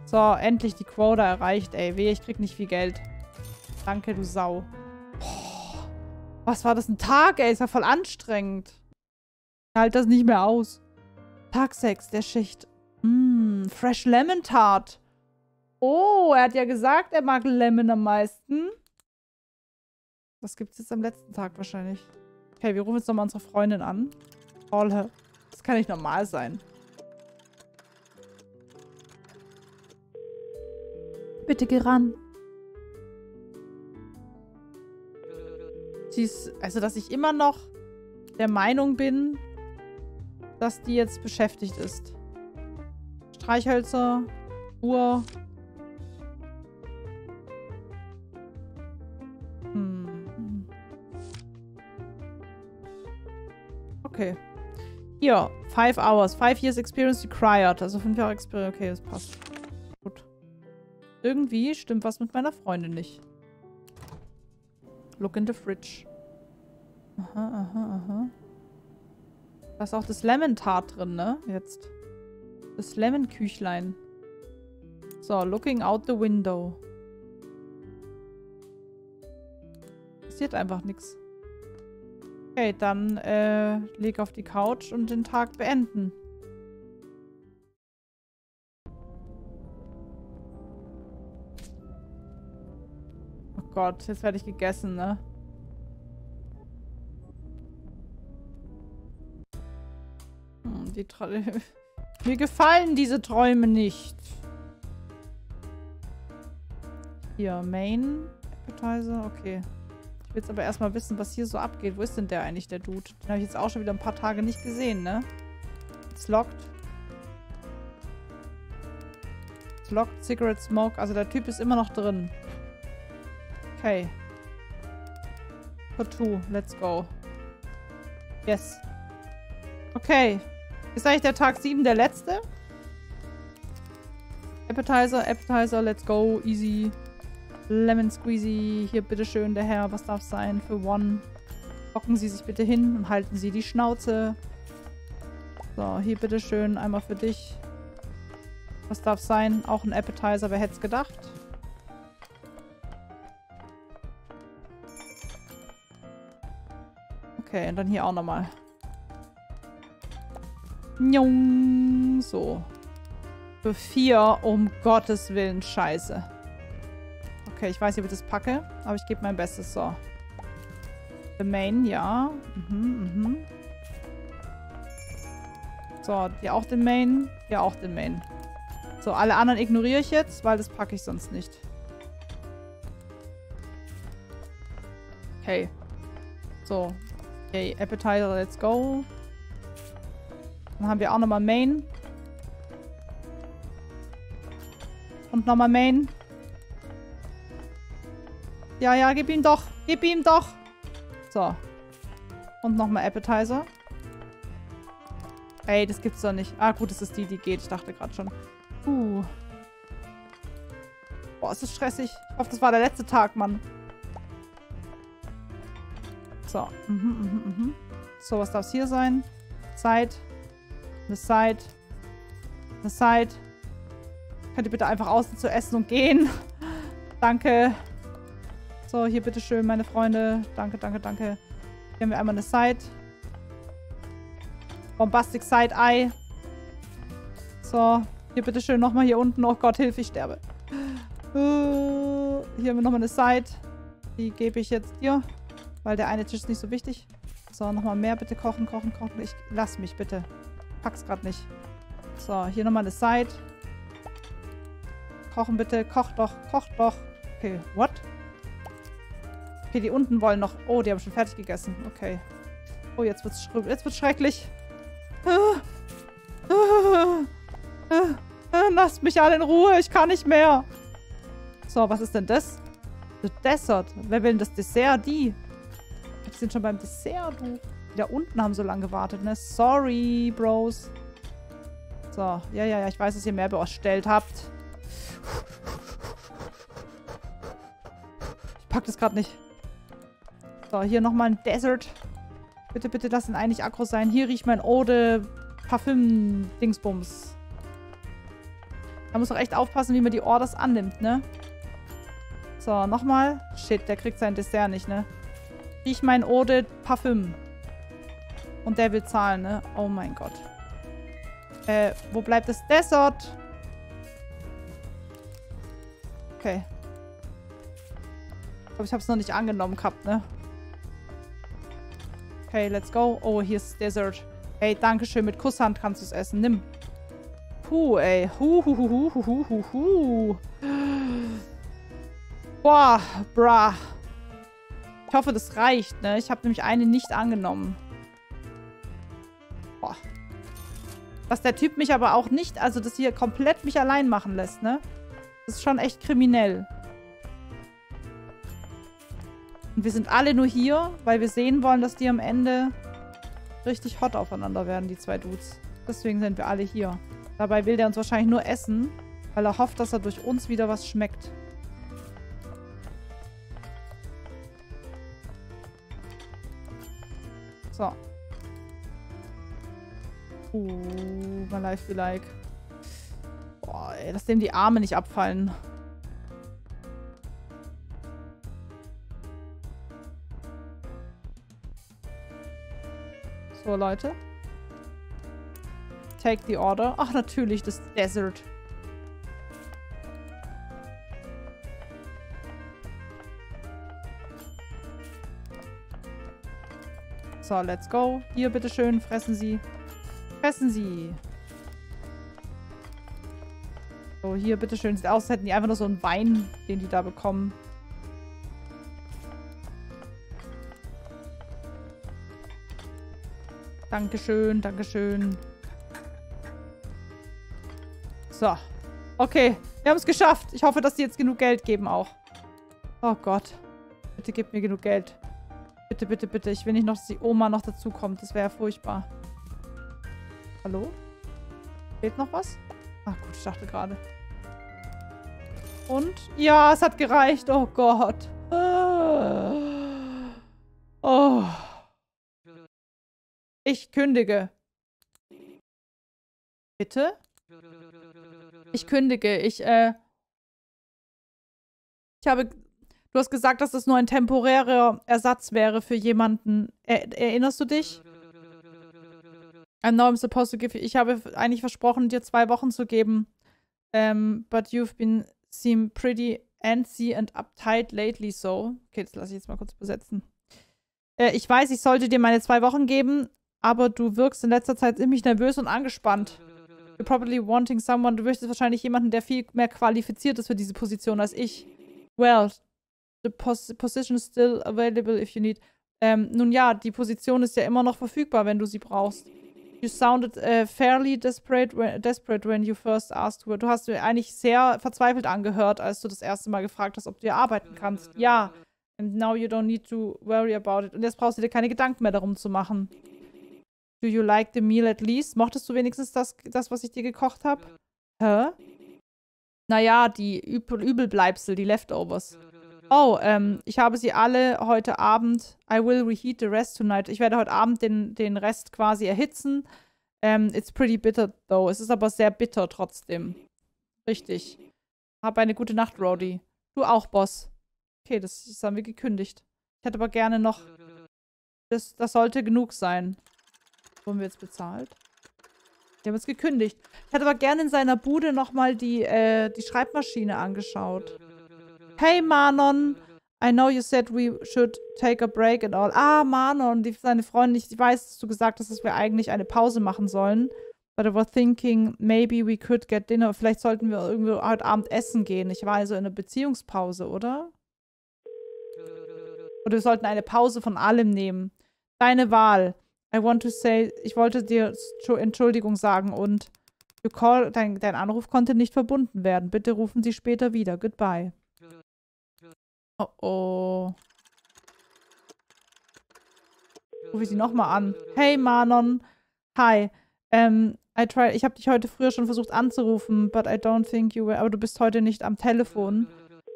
So, endlich die Quota erreicht, ey. Weh, ich krieg nicht viel Geld. Danke, du Sau. Boah, was war das ein Tag, ey? Ist ja voll anstrengend. Ich halte das nicht mehr aus. Tag 6 der Schicht. Mmm, Fresh Lemon Tart. Oh, er hat ja gesagt, er mag Lemon am meisten. Was gibt es jetzt am letzten Tag wahrscheinlich? Okay, wir rufen jetzt nochmal unsere Freundin an. Call her. Das kann nicht normal sein. Bitte geh ran. Sie also, dass ich immer noch der Meinung bin, dass die jetzt beschäftigt ist. Streichhölzer, Uhr. Hm. Okay. Hier, five hours. Five years experience required. Also fünf Jahre Experience. Okay, das passt. Gut. Irgendwie stimmt was mit meiner Freundin nicht. Look in the fridge. Aha, aha, aha. Da ist auch das Lemon-Tart drin, ne? Jetzt. Das Lemon-Küchlein. So, looking out the window. Passiert einfach nichts. Okay, dann äh, leg auf die Couch und den Tag beenden. Gott, jetzt werde ich gegessen, ne? Hm, die [LAUGHS] Mir gefallen diese Träume nicht. Hier, Main Appetizer, okay. Ich will jetzt aber erstmal wissen, was hier so abgeht. Wo ist denn der eigentlich, der Dude? Den habe ich jetzt auch schon wieder ein paar Tage nicht gesehen, ne? It's locked. It's locked, Cigarette Smoke. Also der Typ ist immer noch drin. Okay. For two. Let's go. Yes. Okay. Ist eigentlich der Tag 7 der letzte? Appetizer, Appetizer, let's go. Easy. Lemon Squeezy. Hier, bitteschön, der Herr. Was darf sein für One? Hocken Sie sich bitte hin und halten Sie die Schnauze. So, hier bitteschön. Einmal für dich. Was darf sein? Auch ein Appetizer, wer hätte es gedacht? Okay, und dann hier auch nochmal. So. Für vier, um Gottes Willen, scheiße. Okay, ich weiß nicht, ob ich das packe, aber ich gebe mein Bestes. So. The Main, ja. Mhm, mhm. So, hier auch den Main. Hier auch den Main. So, alle anderen ignoriere ich jetzt, weil das packe ich sonst nicht. Okay. So. Okay, Appetizer, let's go. Dann haben wir auch nochmal Main. Und nochmal Main. Ja, ja, gib ihm doch. Gib ihm doch. So. Und nochmal Appetizer. Ey, das gibt's doch nicht. Ah, gut, das ist die, die geht. Ich dachte gerade schon. Uh. Boah, ist das stressig. Ich hoffe, das war der letzte Tag, Mann. So. Mhm, mhm, mhm. So, was darf es hier sein? Side. Eine Side. Eine Side. Könnt ihr bitte einfach außen zu essen und gehen? [LAUGHS] danke. So, hier bitteschön, meine Freunde. Danke, danke, danke. Hier haben wir einmal eine Side. Bombastic Side Eye. So, hier bitteschön nochmal hier unten. Oh Gott, Hilfe, ich sterbe. Uh, hier haben wir nochmal eine Side. Die gebe ich jetzt dir. Weil der eine Tisch ist nicht so wichtig. So, nochmal mehr bitte kochen, kochen, kochen. Ich lass mich bitte. Pack's gerade nicht. So, hier nochmal eine Side. Kochen bitte. Koch doch, koch doch. Okay, what? Okay, die unten wollen noch... Oh, die haben schon fertig gegessen. Okay. Oh, jetzt wird's, jetzt wird's schrecklich. Lasst mich alle in Ruhe. Ich kann nicht mehr. So, was ist denn das? The Desert. Wer will denn das Dessert? Die. Die sind schon beim Dessert, du. Die da unten haben so lange gewartet, ne? Sorry, Bros. So, ja, ja, ja. Ich weiß, dass ihr mehr bestellt habt. Ich pack das gerade nicht. So, hier nochmal ein Desert. Bitte, bitte, lass ihn eigentlich aggro sein. Hier riecht mein Ode Parfüm-Dingsbums. Man muss auch echt aufpassen, wie man die Orders annimmt, ne? So, nochmal. Shit, der kriegt sein Dessert nicht, ne? Ich mein Ode Parfüm. Und der will zahlen, ne? Oh mein Gott. Äh, wo bleibt das Dessert? Okay. Ich glaube, ich habe es noch nicht angenommen gehabt, ne? Okay, let's go. Oh, hier ist Dessert. Ey, dankeschön. Mit Kusshand kannst du es essen. Nimm. Puh, ey. Hu, hu, hu, hu, hu, hu, hu. Boah, brah. Ich hoffe, das reicht, ne? Ich habe nämlich eine nicht angenommen. Boah. Dass der Typ mich aber auch nicht, also das hier komplett mich allein machen lässt, ne? Das ist schon echt kriminell. Und wir sind alle nur hier, weil wir sehen wollen, dass die am Ende richtig hot aufeinander werden, die zwei Dudes. Deswegen sind wir alle hier. Dabei will der uns wahrscheinlich nur essen, weil er hofft, dass er durch uns wieder was schmeckt. So. Uh, my life be like. Boah, ey, dass dem die Arme nicht abfallen. So, Leute. Take the order. Ach, natürlich, das Desert. So, let's go. Hier, bitteschön, fressen Sie. Fressen Sie. So, hier, bitteschön. Sieht aus, als hätten die einfach nur so einen Wein, den die da bekommen. Dankeschön, Dankeschön. So. Okay, wir haben es geschafft. Ich hoffe, dass die jetzt genug Geld geben auch. Oh Gott. Bitte gib mir genug Geld. Bitte, bitte, bitte. Ich will nicht noch, dass die Oma noch dazu kommt. Das wäre ja furchtbar. Hallo? Fehlt noch was? Ach gut, ich dachte gerade. Und? Ja, es hat gereicht. Oh Gott. Oh. Ich kündige. Bitte? Ich kündige. Ich, äh... Ich habe Du hast gesagt, dass das nur ein temporärer Ersatz wäre für jemanden. Er erinnerst du dich? I know I'm supposed to give you. Ich habe eigentlich versprochen, dir zwei Wochen zu geben. Um, but you've been seem pretty antsy and uptight lately so. Okay, das lasse ich jetzt mal kurz besetzen. Äh, ich weiß, ich sollte dir meine zwei Wochen geben, aber du wirkst in letzter Zeit ziemlich nervös und angespannt. You're probably wanting someone. Du möchtest wahrscheinlich jemanden, der viel mehr qualifiziert ist für diese Position als ich. Well, the pos position is still available if you need. Ähm, nun ja, die Position ist ja immer noch verfügbar, wenn du sie brauchst. You sounded uh, fairly desperate when, desperate when you first asked her. Du hast dir eigentlich sehr verzweifelt angehört, als du das erste Mal gefragt hast, ob du hier arbeiten kannst. Ja. And now you don't need to worry about it. Und jetzt brauchst du dir keine Gedanken mehr darum zu machen. Do you like the meal at least? Mochtest du wenigstens das, das was ich dir gekocht habe? Hä? Naja, die Übel Übelbleibsel, die Leftovers. Oh, ähm, ich habe sie alle heute Abend. I will reheat the rest tonight. Ich werde heute Abend den, den Rest quasi erhitzen. Ähm, it's pretty bitter though. Es ist aber sehr bitter trotzdem. Richtig. Hab eine gute Nacht, Rody. Du auch, Boss. Okay, das, das haben wir gekündigt. Ich hätte aber gerne noch... Das, das sollte genug sein. Wurden wir jetzt bezahlt? Die haben uns gekündigt. Ich hätte aber gerne in seiner Bude nochmal die, äh, die Schreibmaschine angeschaut. Hey, Manon. I know you said we should take a break and all. Ah, Manon, die, seine Freundin, ich weiß, dass du gesagt hast, dass wir eigentlich eine Pause machen sollen. But I was thinking, maybe we could get dinner. Vielleicht sollten wir irgendwie heute Abend essen gehen. Ich war also in einer Beziehungspause, oder? Oder wir sollten eine Pause von allem nehmen. Deine Wahl. I want to say, ich wollte dir Entschuldigung sagen und dein, dein Anruf konnte nicht verbunden werden. Bitte rufen Sie später wieder. Goodbye. Oh oh. Rufe ich sie nochmal an. Hey Manon. Hi. Ähm, I try, ich habe dich heute früher schon versucht anzurufen, but I don't think you were. Aber du bist heute nicht am Telefon.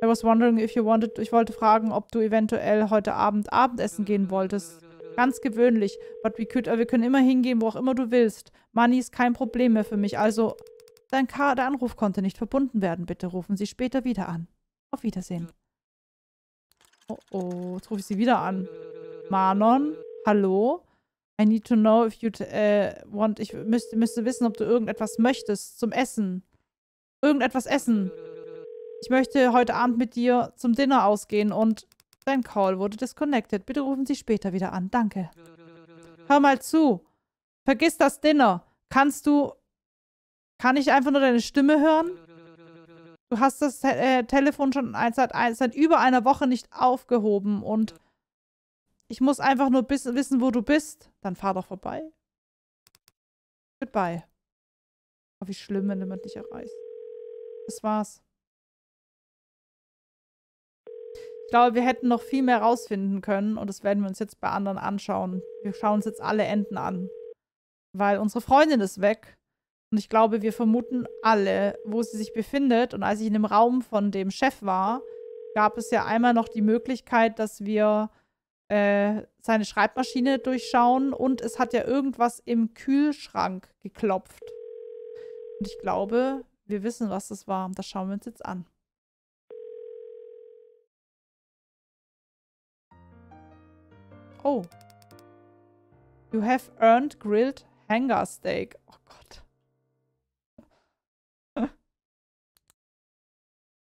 I was wondering if you wanted. Ich wollte fragen, ob du eventuell heute Abend Abendessen gehen wolltest. Ganz gewöhnlich. But we could, wir können immer hingehen, wo auch immer du willst. Money ist kein Problem mehr für mich. Also, dein K der Anruf konnte nicht verbunden werden. Bitte rufen Sie später wieder an. Auf Wiedersehen. Oh oh, jetzt rufe ich sie wieder an. Manon, hallo? I need to know if you äh, want. Ich müsste, müsste wissen, ob du irgendetwas möchtest zum Essen. Irgendetwas essen. Ich möchte heute Abend mit dir zum Dinner ausgehen und dein Call wurde disconnected. Bitte rufen Sie später wieder an. Danke. Hör mal zu. Vergiss das Dinner. Kannst du. Kann ich einfach nur deine Stimme hören? Du hast das Te äh, Telefon schon seit, seit über einer Woche nicht aufgehoben und ich muss einfach nur wissen, wo du bist. Dann fahr doch vorbei. Goodbye. Oh, wie schlimm, wenn du mich nicht erreichst. Das war's. Ich glaube, wir hätten noch viel mehr rausfinden können und das werden wir uns jetzt bei anderen anschauen. Wir schauen uns jetzt alle Enden an. Weil unsere Freundin ist weg und ich glaube, wir vermuten alle, wo sie sich befindet. Und als ich in dem Raum von dem Chef war, gab es ja einmal noch die Möglichkeit, dass wir äh, seine Schreibmaschine durchschauen. Und es hat ja irgendwas im Kühlschrank geklopft. Und ich glaube, wir wissen, was das war. Das schauen wir uns jetzt an. Oh. You have earned grilled hanger steak. Oh Gott.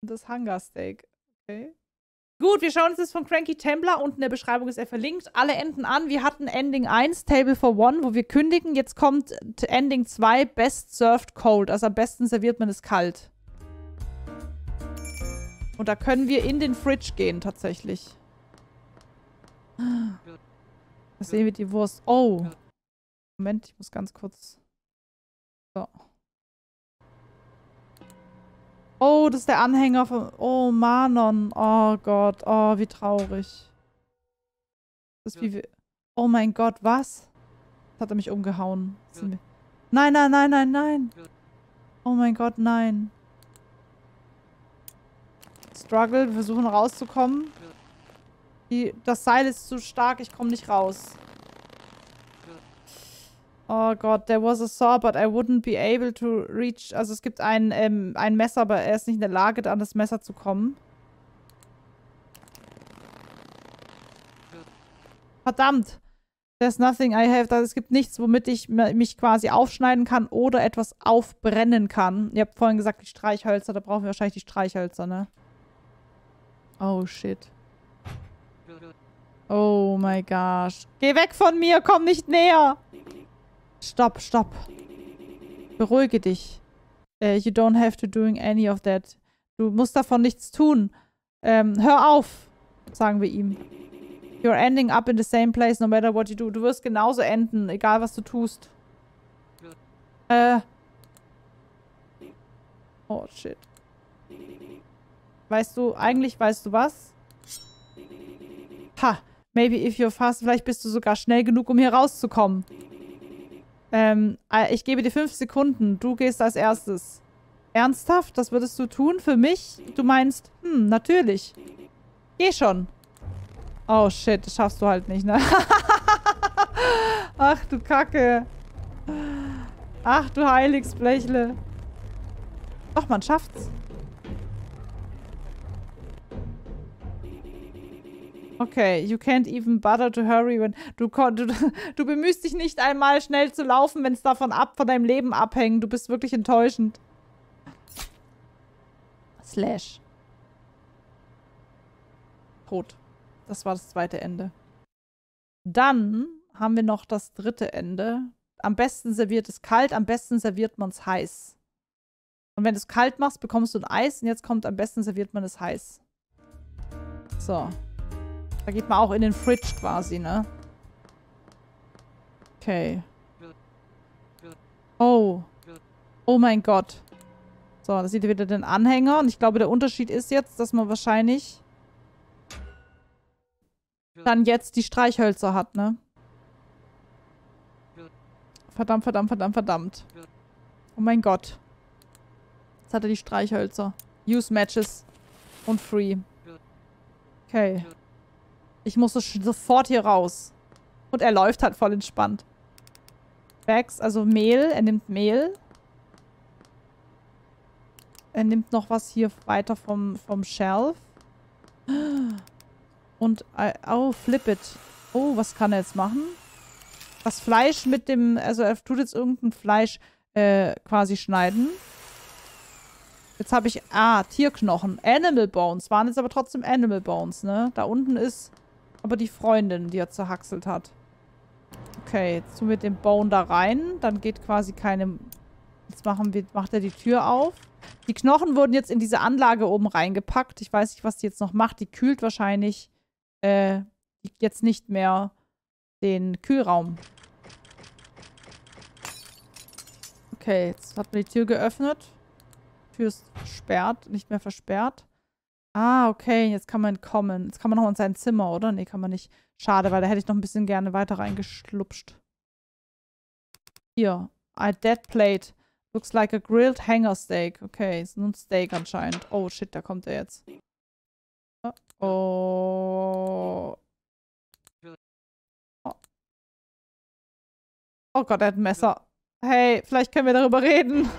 Das Hungersteak. Okay. Gut, wir schauen uns das von Cranky Templar. Unten in der Beschreibung ist er verlinkt. Alle Enden an. Wir hatten Ending 1, Table for One, wo wir kündigen. Jetzt kommt Ending 2, Best Served Cold. Also am besten serviert man es kalt. Und da können wir in den Fridge gehen, tatsächlich. Da sehen wir die Wurst. Oh. Moment, ich muss ganz kurz... So. Oh, das ist der Anhänger von... Oh, Manon. Oh Gott. Oh, wie traurig. Das ist wie... Oh mein Gott, was? Das hat er mich umgehauen. Nein, nein, nein, nein, nein. Oh mein Gott, nein. Struggle, wir versuchen rauszukommen. Die, das Seil ist zu stark, ich komme nicht raus. Oh Gott, there was a saw, but I wouldn't be able to reach. Also es gibt ein, ähm, ein Messer, aber er ist nicht in der Lage, an das Messer zu kommen. Verdammt. There's nothing I have. Es gibt nichts, womit ich mich quasi aufschneiden kann oder etwas aufbrennen kann. Ihr habt vorhin gesagt, die Streichhölzer. Da brauchen wir wahrscheinlich die Streichhölzer, ne? Oh, shit. Oh my gosh. Geh weg von mir, komm nicht näher. Stopp, stopp. Beruhige dich. Uh, you don't have to doing any of that. Du musst davon nichts tun. Ähm, hör auf, sagen wir ihm. You're ending up in the same place no matter what you do. Du wirst genauso enden, egal was du tust. Äh. Oh, shit. Weißt du, eigentlich weißt du was? Ha, maybe if you're fast, vielleicht bist du sogar schnell genug, um hier rauszukommen. Ähm, äh, ich gebe dir fünf Sekunden. Du gehst als erstes. Ernsthaft? Das würdest du tun für mich? Du meinst, hm, natürlich. Geh schon. Oh shit, das schaffst du halt nicht, ne? [LAUGHS] Ach du Kacke. Ach du Heiligsblechle. Doch, man schafft's. Okay, you can't even bother to hurry when... Du, du, [LAUGHS] du bemühst dich nicht einmal schnell zu laufen, wenn es davon ab, von deinem Leben abhängt. Du bist wirklich enttäuschend. Slash. Tot. Das war das zweite Ende. Dann haben wir noch das dritte Ende. Am besten serviert es kalt, am besten serviert man es heiß. Und wenn du es kalt machst, bekommst du ein Eis und jetzt kommt am besten serviert man es heiß. So. Da geht man auch in den Fridge quasi, ne? Okay. Oh. Oh mein Gott. So, da sieht ihr wieder den Anhänger. Und ich glaube, der Unterschied ist jetzt, dass man wahrscheinlich dann jetzt die Streichhölzer hat, ne? Verdammt, verdammt, verdammt, verdammt. Oh mein Gott. Jetzt hat er die Streichhölzer. Use Matches. Und Free. Okay. Ich muss sofort hier raus. Und er läuft halt voll entspannt. Bags, also Mehl. Er nimmt Mehl. Er nimmt noch was hier weiter vom, vom Shelf. Und, äh, oh, flip it. Oh, was kann er jetzt machen? Das Fleisch mit dem, also er tut jetzt irgendein Fleisch äh, quasi schneiden. Jetzt habe ich, ah, Tierknochen. Animal Bones. Waren jetzt aber trotzdem Animal Bones, ne? Da unten ist aber die Freundin, die er zerhackselt hat. Okay, jetzt tun wir den Bone da rein. Dann geht quasi keine... Jetzt machen wir, macht er die Tür auf. Die Knochen wurden jetzt in diese Anlage oben reingepackt. Ich weiß nicht, was die jetzt noch macht. Die kühlt wahrscheinlich äh, jetzt nicht mehr den Kühlraum. Okay, jetzt hat man die Tür geöffnet. Tür ist versperrt, nicht mehr versperrt. Ah, okay, jetzt kann man kommen. Jetzt kann man noch in sein Zimmer, oder? Nee, kann man nicht. Schade, weil da hätte ich noch ein bisschen gerne weiter reingeschlupscht. Hier. A dead plate. Looks like a grilled hanger steak. Okay, ist nur ein Steak anscheinend. Oh, shit, da kommt er jetzt. Oh. Oh Gott, er hat ein Messer. Hey, vielleicht können wir darüber reden.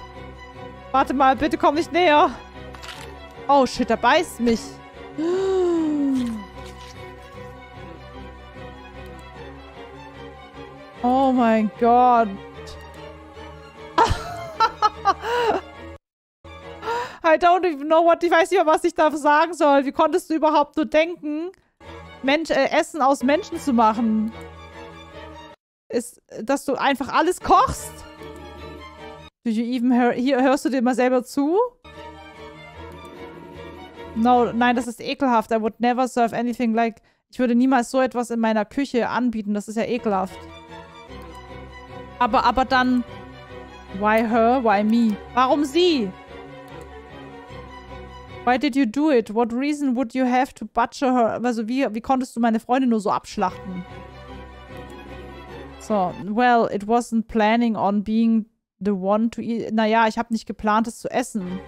Warte mal, bitte komm nicht näher. Oh shit, er beißt mich. Oh mein Gott. [LAUGHS] I don't even know what. Ich weiß nicht mehr, was ich da sagen soll. Wie konntest du überhaupt nur denken, Mensch, äh, Essen aus Menschen zu machen? Ist, dass du einfach alles kochst? Do you even hear, hörst du dir mal selber zu? No, nein, das ist ekelhaft. I would never serve anything like... Ich würde niemals so etwas in meiner Küche anbieten. Das ist ja ekelhaft. Aber, aber dann... Why her? Why me? Warum sie? Why did you do it? What reason would you have to butcher her? Also wie, wie konntest du meine Freundin nur so abschlachten? So, well, it wasn't planning on being the one to eat. Naja, ich habe nicht geplant, es zu essen.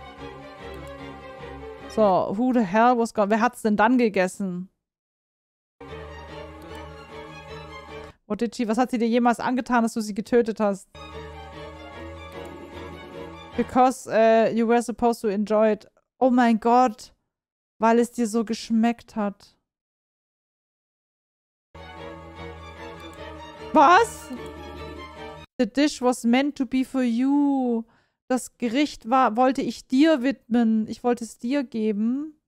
So, who the hell was gone? Wer hat's denn dann gegessen? What did she, was hat sie dir jemals angetan, dass du sie getötet hast? Because uh, you were supposed to enjoy it. Oh mein Gott. Weil es dir so geschmeckt hat. Was? The dish was meant to be for you das Gericht war, wollte ich dir widmen. Ich wollte es dir geben.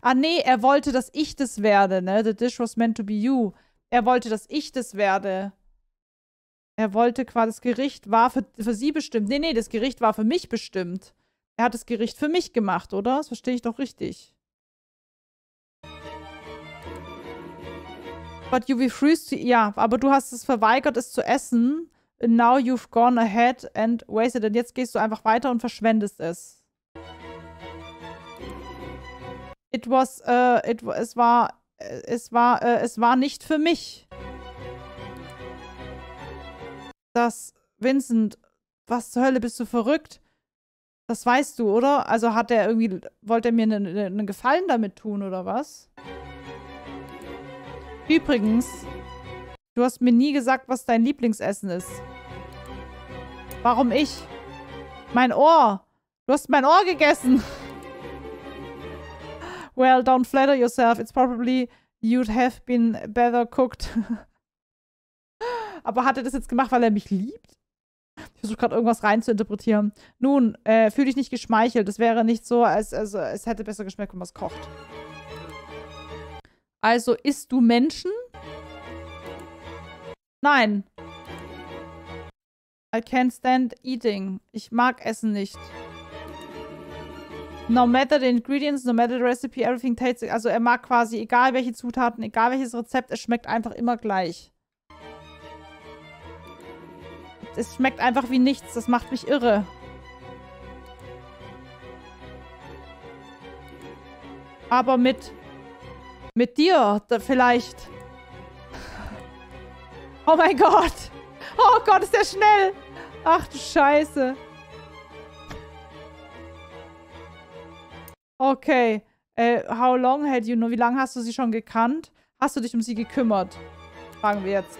Ah, nee, er wollte, dass ich das werde, ne? The dish was meant to be you. Er wollte, dass ich das werde. Er wollte quasi, das Gericht war für, für sie bestimmt. Nee, nee, das Gericht war für mich bestimmt. Er hat das Gericht für mich gemacht, oder? Das verstehe ich doch richtig. But you refused to... Ja, aber du hast es verweigert, es zu essen. Now you've gone ahead and wasted. Und jetzt gehst du einfach weiter und verschwendest es. It was, uh, it, es war, es war, uh, es war nicht für mich. Das, Vincent, was zur Hölle, bist du verrückt? Das weißt du, oder? Also hat er irgendwie, wollte er mir einen ne, ne Gefallen damit tun, oder was? Übrigens, du hast mir nie gesagt, was dein Lieblingsessen ist. Warum ich? Mein Ohr. Du hast mein Ohr gegessen. [LAUGHS] well, don't flatter yourself. It's probably you'd have been better cooked. [LAUGHS] Aber hat er das jetzt gemacht, weil er mich liebt? Ich versuche gerade irgendwas reinzuinterpretieren. Nun, äh, fühl dich nicht geschmeichelt. Es wäre nicht so, als, als es hätte besser geschmeckt, wenn man es kocht. Also, isst du Menschen? Nein. I can't stand eating. Ich mag Essen nicht. No matter the ingredients, no matter the recipe, everything tastes... Also er mag quasi, egal welche Zutaten, egal welches Rezept, es schmeckt einfach immer gleich. Es schmeckt einfach wie nichts. Das macht mich irre. Aber mit... Mit dir vielleicht... Oh mein Gott! Oh Gott, ist der schnell! Ach du Scheiße. Okay. Äh, how long had you know? Wie lange hast du sie schon gekannt? Hast du dich um sie gekümmert? Fragen wir jetzt.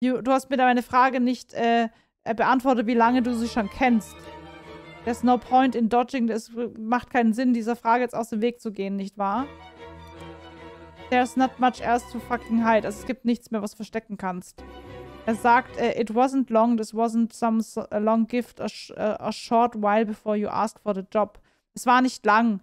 You, du hast mir da meine Frage nicht äh, äh, beantwortet, wie lange du sie schon kennst. There's no point in dodging. Es macht keinen Sinn, dieser Frage jetzt aus dem Weg zu gehen, nicht wahr? There's not much else to fucking hide. Also es gibt nichts mehr, was verstecken kannst. Er sagt, uh, it wasn't long, this wasn't some a long gift, a, a, short while before you asked for the job. Es war nicht lang.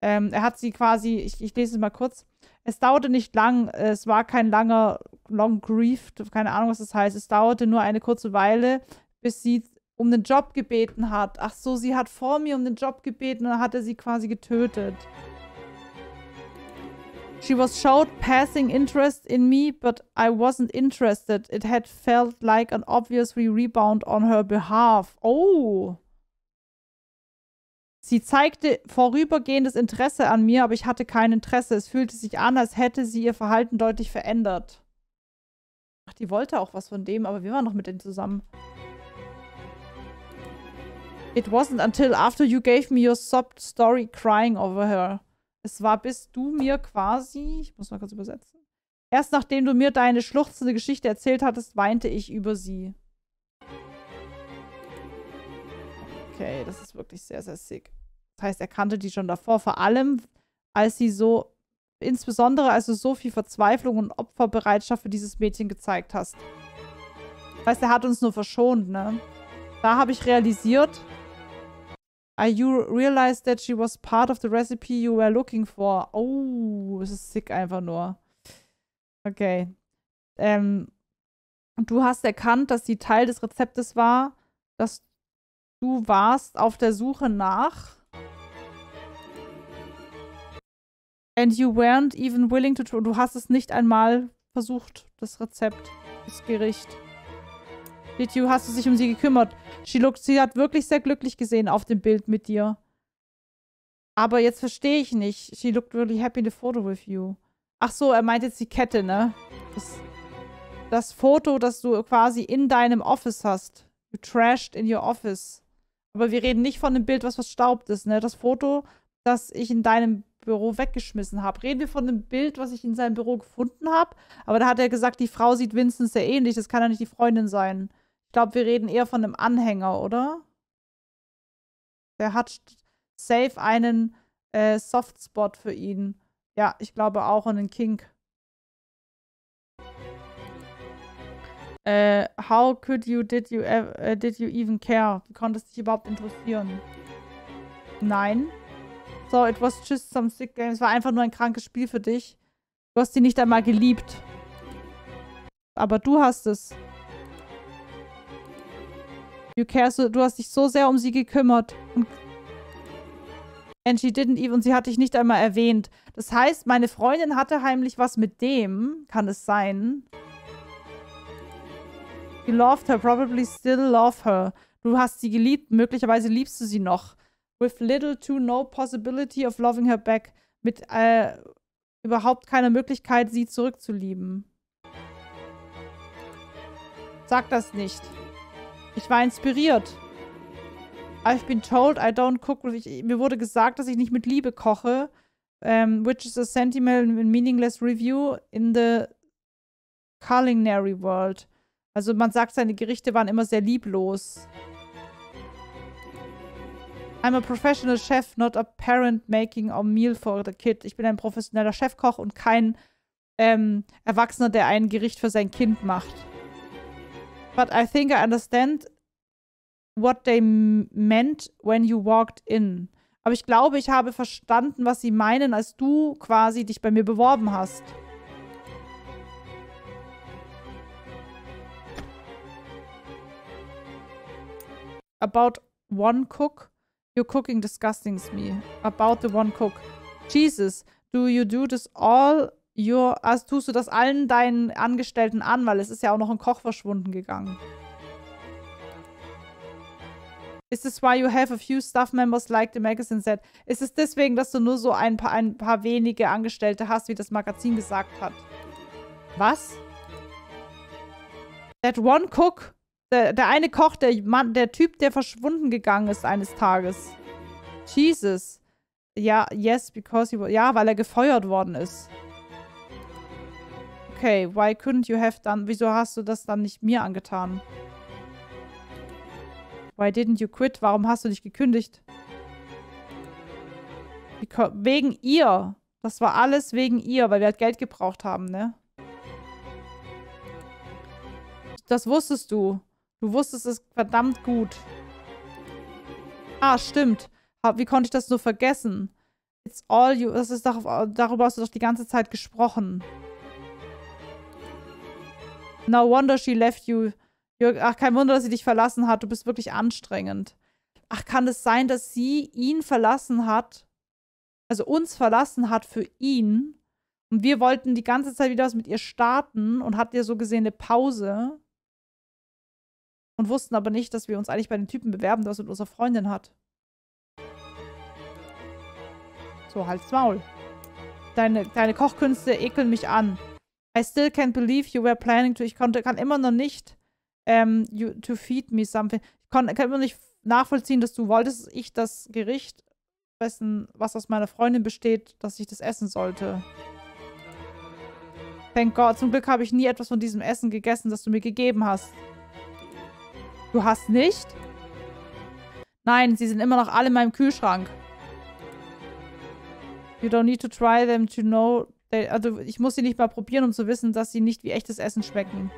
Ähm, er hat sie quasi, ich, ich lese es mal kurz. Es dauerte nicht lang, es war kein langer Long Grief, keine Ahnung, was das heißt. Es dauerte nur eine kurze Weile, bis sie um den Job gebeten hat. Ach so, sie hat vor mir um den Job gebeten und dann hat er sie quasi getötet. She was showed passing interest in me, but I wasn't interested. It had felt like an obvious rebound on her behalf. Oh. Sie zeigte vorübergehendes Interesse an mir, aber ich hatte kein Interesse. Es fühlte sich an, als hätte sie ihr Verhalten deutlich verändert. Ach, die wollte auch was von dem, aber wir waren noch mit denen zusammen. It wasn't until after you gave me your sob story crying over her. Es war, bis du mir quasi, ich muss mal kurz übersetzen. Erst nachdem du mir deine schluchzende Geschichte erzählt hattest, weinte ich über sie. Okay, das ist wirklich sehr, sehr sick. Das heißt, er kannte die schon davor, vor allem, als sie so, insbesondere als du so viel Verzweiflung und Opferbereitschaft für dieses Mädchen gezeigt hast. Das heißt, er hat uns nur verschont, ne? Da habe ich realisiert, I you realized that she was part of the recipe you were looking for. Oh, es ist sick einfach nur. Okay. Ähm, du hast erkannt, dass sie Teil des Rezeptes war, dass du warst auf der Suche nach. And you weren't even willing to... Du hast es nicht einmal versucht, das Rezept, das Gericht. You, hast du dich um sie gekümmert? Looked, sie hat wirklich sehr glücklich gesehen auf dem Bild mit dir. Aber jetzt verstehe ich nicht. She looked really happy in the photo with you. Ach so, er meint jetzt die Kette, ne? Das, das Foto, das du quasi in deinem Office hast. You trashed in your office. Aber wir reden nicht von dem Bild, was verstaubt ist, ne? Das Foto, das ich in deinem Büro weggeschmissen habe. Reden wir von dem Bild, was ich in seinem Büro gefunden habe. Aber da hat er gesagt, die Frau sieht Vincent sehr ähnlich. Das kann ja nicht die Freundin sein glaube, wir reden eher von einem Anhänger, oder? Der hat safe einen äh, Softspot für ihn. Ja, ich glaube auch einen Kink. Äh, how could you, did you, uh, did you even care? Wie konntest dich überhaupt interessieren? Nein. So, it was just some sick game. Es war einfach nur ein krankes Spiel für dich. Du hast sie nicht einmal geliebt. Aber du hast es. You care so, du hast dich so sehr um sie gekümmert. Und And she didn't even, sie hat dich nicht einmal erwähnt. Das heißt, meine Freundin hatte heimlich was mit dem. Kann es sein? You loved her, probably still love her. Du hast sie geliebt, möglicherweise liebst du sie noch. With little to no possibility of loving her back. Mit äh, überhaupt keiner Möglichkeit, sie zurückzulieben. Sag das nicht. Ich war inspiriert. I've been told I don't cook. Ich, mir wurde gesagt, dass ich nicht mit Liebe koche. Um, ähm, which is a sentimental and meaningless review in the culinary world. Also man sagt, seine Gerichte waren immer sehr lieblos. I'm a professional chef, not a parent making a meal for the kid. Ich bin ein professioneller Chefkoch und kein ähm, Erwachsener, der ein Gericht für sein Kind macht. But I think I understand what they meant when you walked in. Aber ich glaube, ich habe verstanden, was sie meinen, als du quasi dich bei mir beworben hast. About one cook? Your cooking disgustings me. About the one cook. Jesus, do you do this all your... Also tust du das allen deinen Angestellten an, weil es ist ja auch noch ein Koch verschwunden gegangen. Is this why you have a few staff members like the magazine said? Ist es deswegen, dass du nur so ein paar, ein paar wenige Angestellte hast, wie das Magazin gesagt hat? Was? That one cook? Der, der eine Koch, der Mann, der Typ, der verschwunden gegangen ist eines Tages. Jesus. Ja, yes, because he Ja, weil er gefeuert worden ist. Okay, why couldn't you have done... Wieso hast du das dann nicht mir angetan? Why didn't you quit? Warum hast du dich gekündigt? Wegen ihr. Das war alles wegen ihr, weil wir halt Geld gebraucht haben, ne? Das wusstest du. Du wusstest es verdammt gut. Ah, stimmt. Wie konnte ich das nur vergessen? It's all you. Das ist doch, darüber hast du doch die ganze Zeit gesprochen. No wonder she left you. Ach, kein Wunder, dass sie dich verlassen hat. Du bist wirklich anstrengend. Ach, kann es sein, dass sie ihn verlassen hat? Also uns verlassen hat für ihn. Und wir wollten die ganze Zeit wieder was mit ihr starten und hatten ja so gesehen eine Pause. Und wussten aber nicht, dass wir uns eigentlich bei den Typen bewerben, der was mit unserer Freundin hat. So, halt's Maul. Deine, deine Kochkünste ekeln mich an. I still can't believe you were planning to. Ich konnte, kann immer noch nicht ähm, you, to feed me something. Ich kann, kann immer nicht nachvollziehen, dass du wolltest, ich das Gericht, wessen, was aus meiner Freundin besteht, dass ich das essen sollte. Thank God. Zum Glück habe ich nie etwas von diesem Essen gegessen, das du mir gegeben hast. Du hast nicht? Nein, sie sind immer noch alle in meinem Kühlschrank. You don't need to try them to know... Also ich muss sie nicht mal probieren, um zu wissen, dass sie nicht wie echtes Essen schmecken.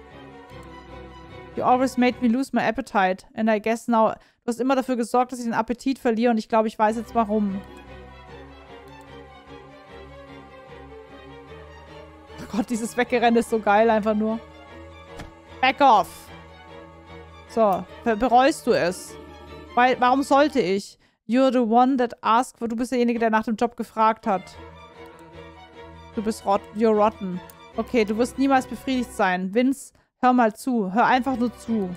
You always made me lose my appetite. And I guess now... Du hast immer dafür gesorgt, dass ich den Appetit verliere und ich glaube, ich weiß jetzt warum. Oh Gott, dieses Weggerennen ist so geil einfach nur. Back off. So, bereust du es? Weil, warum sollte ich? You're the one that asked. Du bist derjenige, der nach dem Job gefragt hat. Du bist rot... You're rotten. Okay, du wirst niemals befriedigt sein. Vince Hör mal zu. Hör einfach nur zu.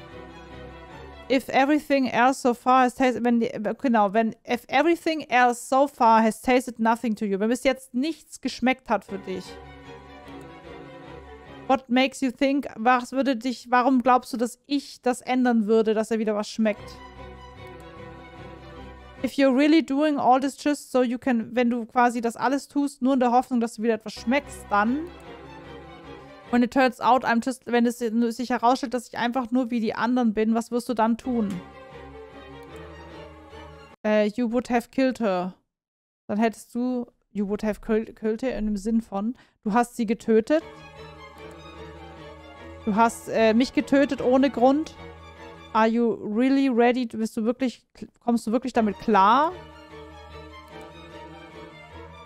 If everything else so far has tasted, wenn, genau, wenn, if everything else so far has tasted nothing to you, wenn bis jetzt nichts geschmeckt hat für dich. What makes you think, was würde dich, warum glaubst du, dass ich das ändern würde, dass er wieder was schmeckt? If you're really doing all this just so you can, wenn du quasi das alles tust, nur in der Hoffnung, dass du wieder etwas schmeckst, dann When it turns out, I'm just, wenn es sich herausstellt, dass ich einfach nur wie die anderen bin, was wirst du dann tun? Uh, you would have killed her. Dann hättest du, you would have killed her in dem Sinn von, du hast sie getötet. Du hast äh, mich getötet ohne Grund. Are you really ready? Bist du wirklich, kommst du wirklich damit klar?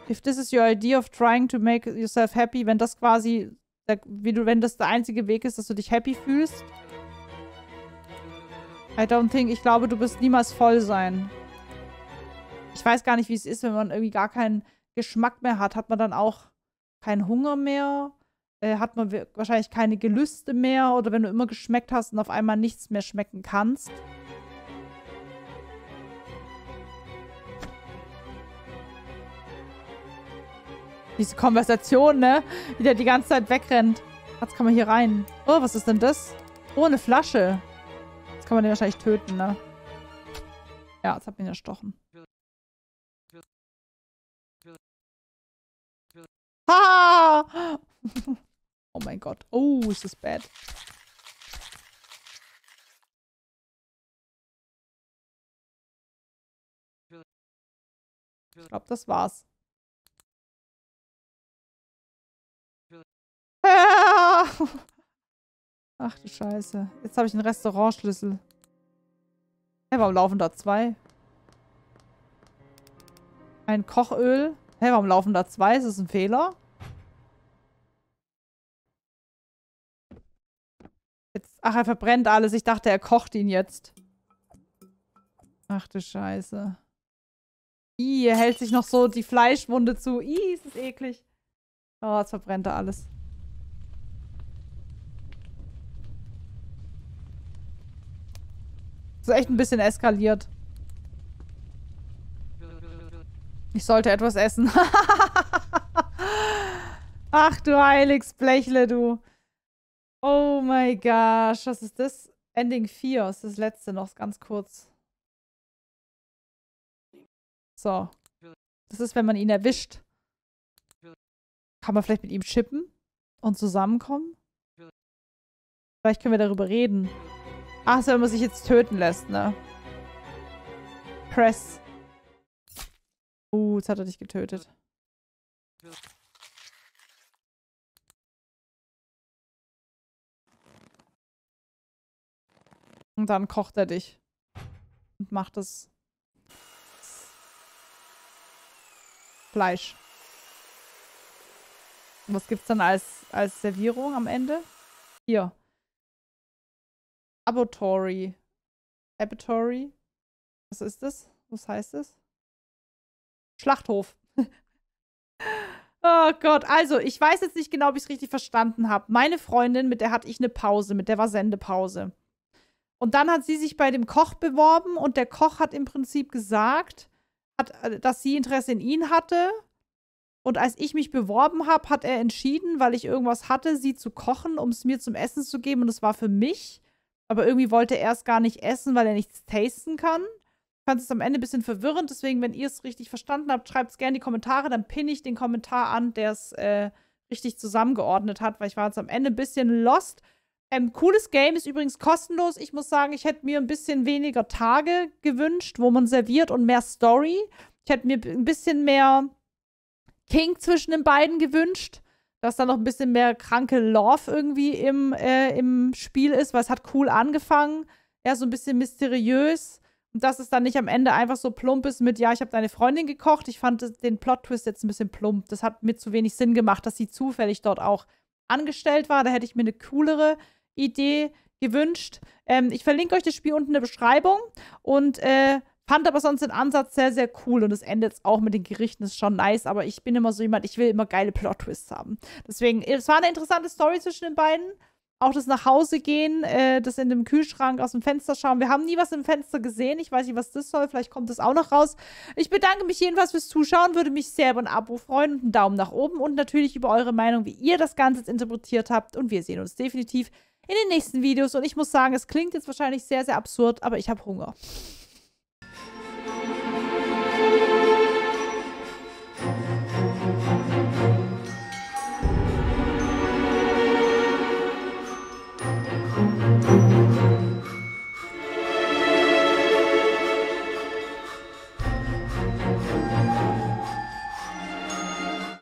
If this is your idea of trying to make yourself happy, wenn das quasi, wie du, wenn das der einzige Weg ist, dass du dich happy fühlst. I don't think, ich glaube, du wirst niemals voll sein. Ich weiß gar nicht, wie es ist, wenn man irgendwie gar keinen Geschmack mehr hat. Hat man dann auch keinen Hunger mehr? Äh, hat man wahrscheinlich keine Gelüste mehr? Oder wenn du immer geschmeckt hast und auf einmal nichts mehr schmecken kannst? Diese Konversation, ne? Wie der die ganze Zeit wegrennt. Jetzt kann man hier rein. Oh, was ist denn das? Oh, eine Flasche. Jetzt kann man den wahrscheinlich töten, ne? Ja, jetzt hat ihn erstochen. Ha! [LAUGHS] oh mein Gott. Oh, ist das bad. Ich glaube, das war's. [LAUGHS] Ach du Scheiße. Jetzt habe ich einen Restaurantschlüssel. Hä, warum laufen da zwei? Ein Kochöl. Hä, warum laufen da zwei? Ist das ein Fehler? Ach, er verbrennt alles. Ich dachte, er kocht ihn jetzt. Ach du Scheiße. Ih, er hält sich noch so die Fleischwunde zu. Ih, ist das eklig. Oh, jetzt verbrennt er alles. Das ist echt ein bisschen eskaliert. Ich sollte etwas essen. [LAUGHS] Ach du heiliges Blechle, du. Oh my gosh. Was ist das? Ending 4 ist das letzte noch, ganz kurz. So. Das ist, wenn man ihn erwischt. Kann man vielleicht mit ihm chippen und zusammenkommen? Vielleicht können wir darüber reden. Ach so, wenn man sich jetzt töten lässt, ne? Press. Uh, jetzt hat er dich getötet. Und dann kocht er dich. Und macht das Fleisch. Und was gibt's dann als, als Servierung am Ende? Hier. Abortory. Abortory? Was ist das? Was heißt das? Schlachthof. [LAUGHS] oh Gott, also ich weiß jetzt nicht genau, ob ich es richtig verstanden habe. Meine Freundin, mit der hatte ich eine Pause, mit der war Sendepause. Und dann hat sie sich bei dem Koch beworben und der Koch hat im Prinzip gesagt, hat, äh, dass sie Interesse in ihn hatte. Und als ich mich beworben habe, hat er entschieden, weil ich irgendwas hatte, sie zu kochen, um es mir zum Essen zu geben. Und es war für mich. Aber irgendwie wollte er es gar nicht essen, weil er nichts tasten kann. Ich fand es am Ende ein bisschen verwirrend. Deswegen, wenn ihr es richtig verstanden habt, schreibt es gerne in die Kommentare. Dann pinne ich den Kommentar an, der es äh, richtig zusammengeordnet hat, weil ich war jetzt am Ende ein bisschen lost. Ähm, cooles Game ist übrigens kostenlos. Ich muss sagen, ich hätte mir ein bisschen weniger Tage gewünscht, wo man serviert und mehr Story. Ich hätte mir ein bisschen mehr King zwischen den beiden gewünscht dass da noch ein bisschen mehr kranke Love irgendwie im, äh, im Spiel ist, weil es hat cool angefangen. Ja, so ein bisschen mysteriös. Und dass es dann nicht am Ende einfach so plump ist mit, ja, ich habe deine Freundin gekocht. Ich fand den Plot-Twist jetzt ein bisschen plump. Das hat mir zu wenig Sinn gemacht, dass sie zufällig dort auch angestellt war. Da hätte ich mir eine coolere Idee gewünscht. Ähm, ich verlinke euch das Spiel unten in der Beschreibung. Und äh, Fand aber sonst den Ansatz sehr, sehr cool und es endet auch mit den Gerichten, ist schon nice, aber ich bin immer so jemand, ich will immer geile Plot-Twists haben. Deswegen, es war eine interessante Story zwischen den beiden. Auch das nach Hause gehen, äh, das in dem Kühlschrank aus dem Fenster schauen. Wir haben nie was im Fenster gesehen. Ich weiß nicht, was das soll. Vielleicht kommt das auch noch raus. Ich bedanke mich jedenfalls fürs Zuschauen. Würde mich sehr über ein Abo freuen und einen Daumen nach oben. Und natürlich über eure Meinung, wie ihr das Ganze jetzt interpretiert habt. Und wir sehen uns definitiv in den nächsten Videos. Und ich muss sagen, es klingt jetzt wahrscheinlich sehr, sehr absurd, aber ich habe Hunger.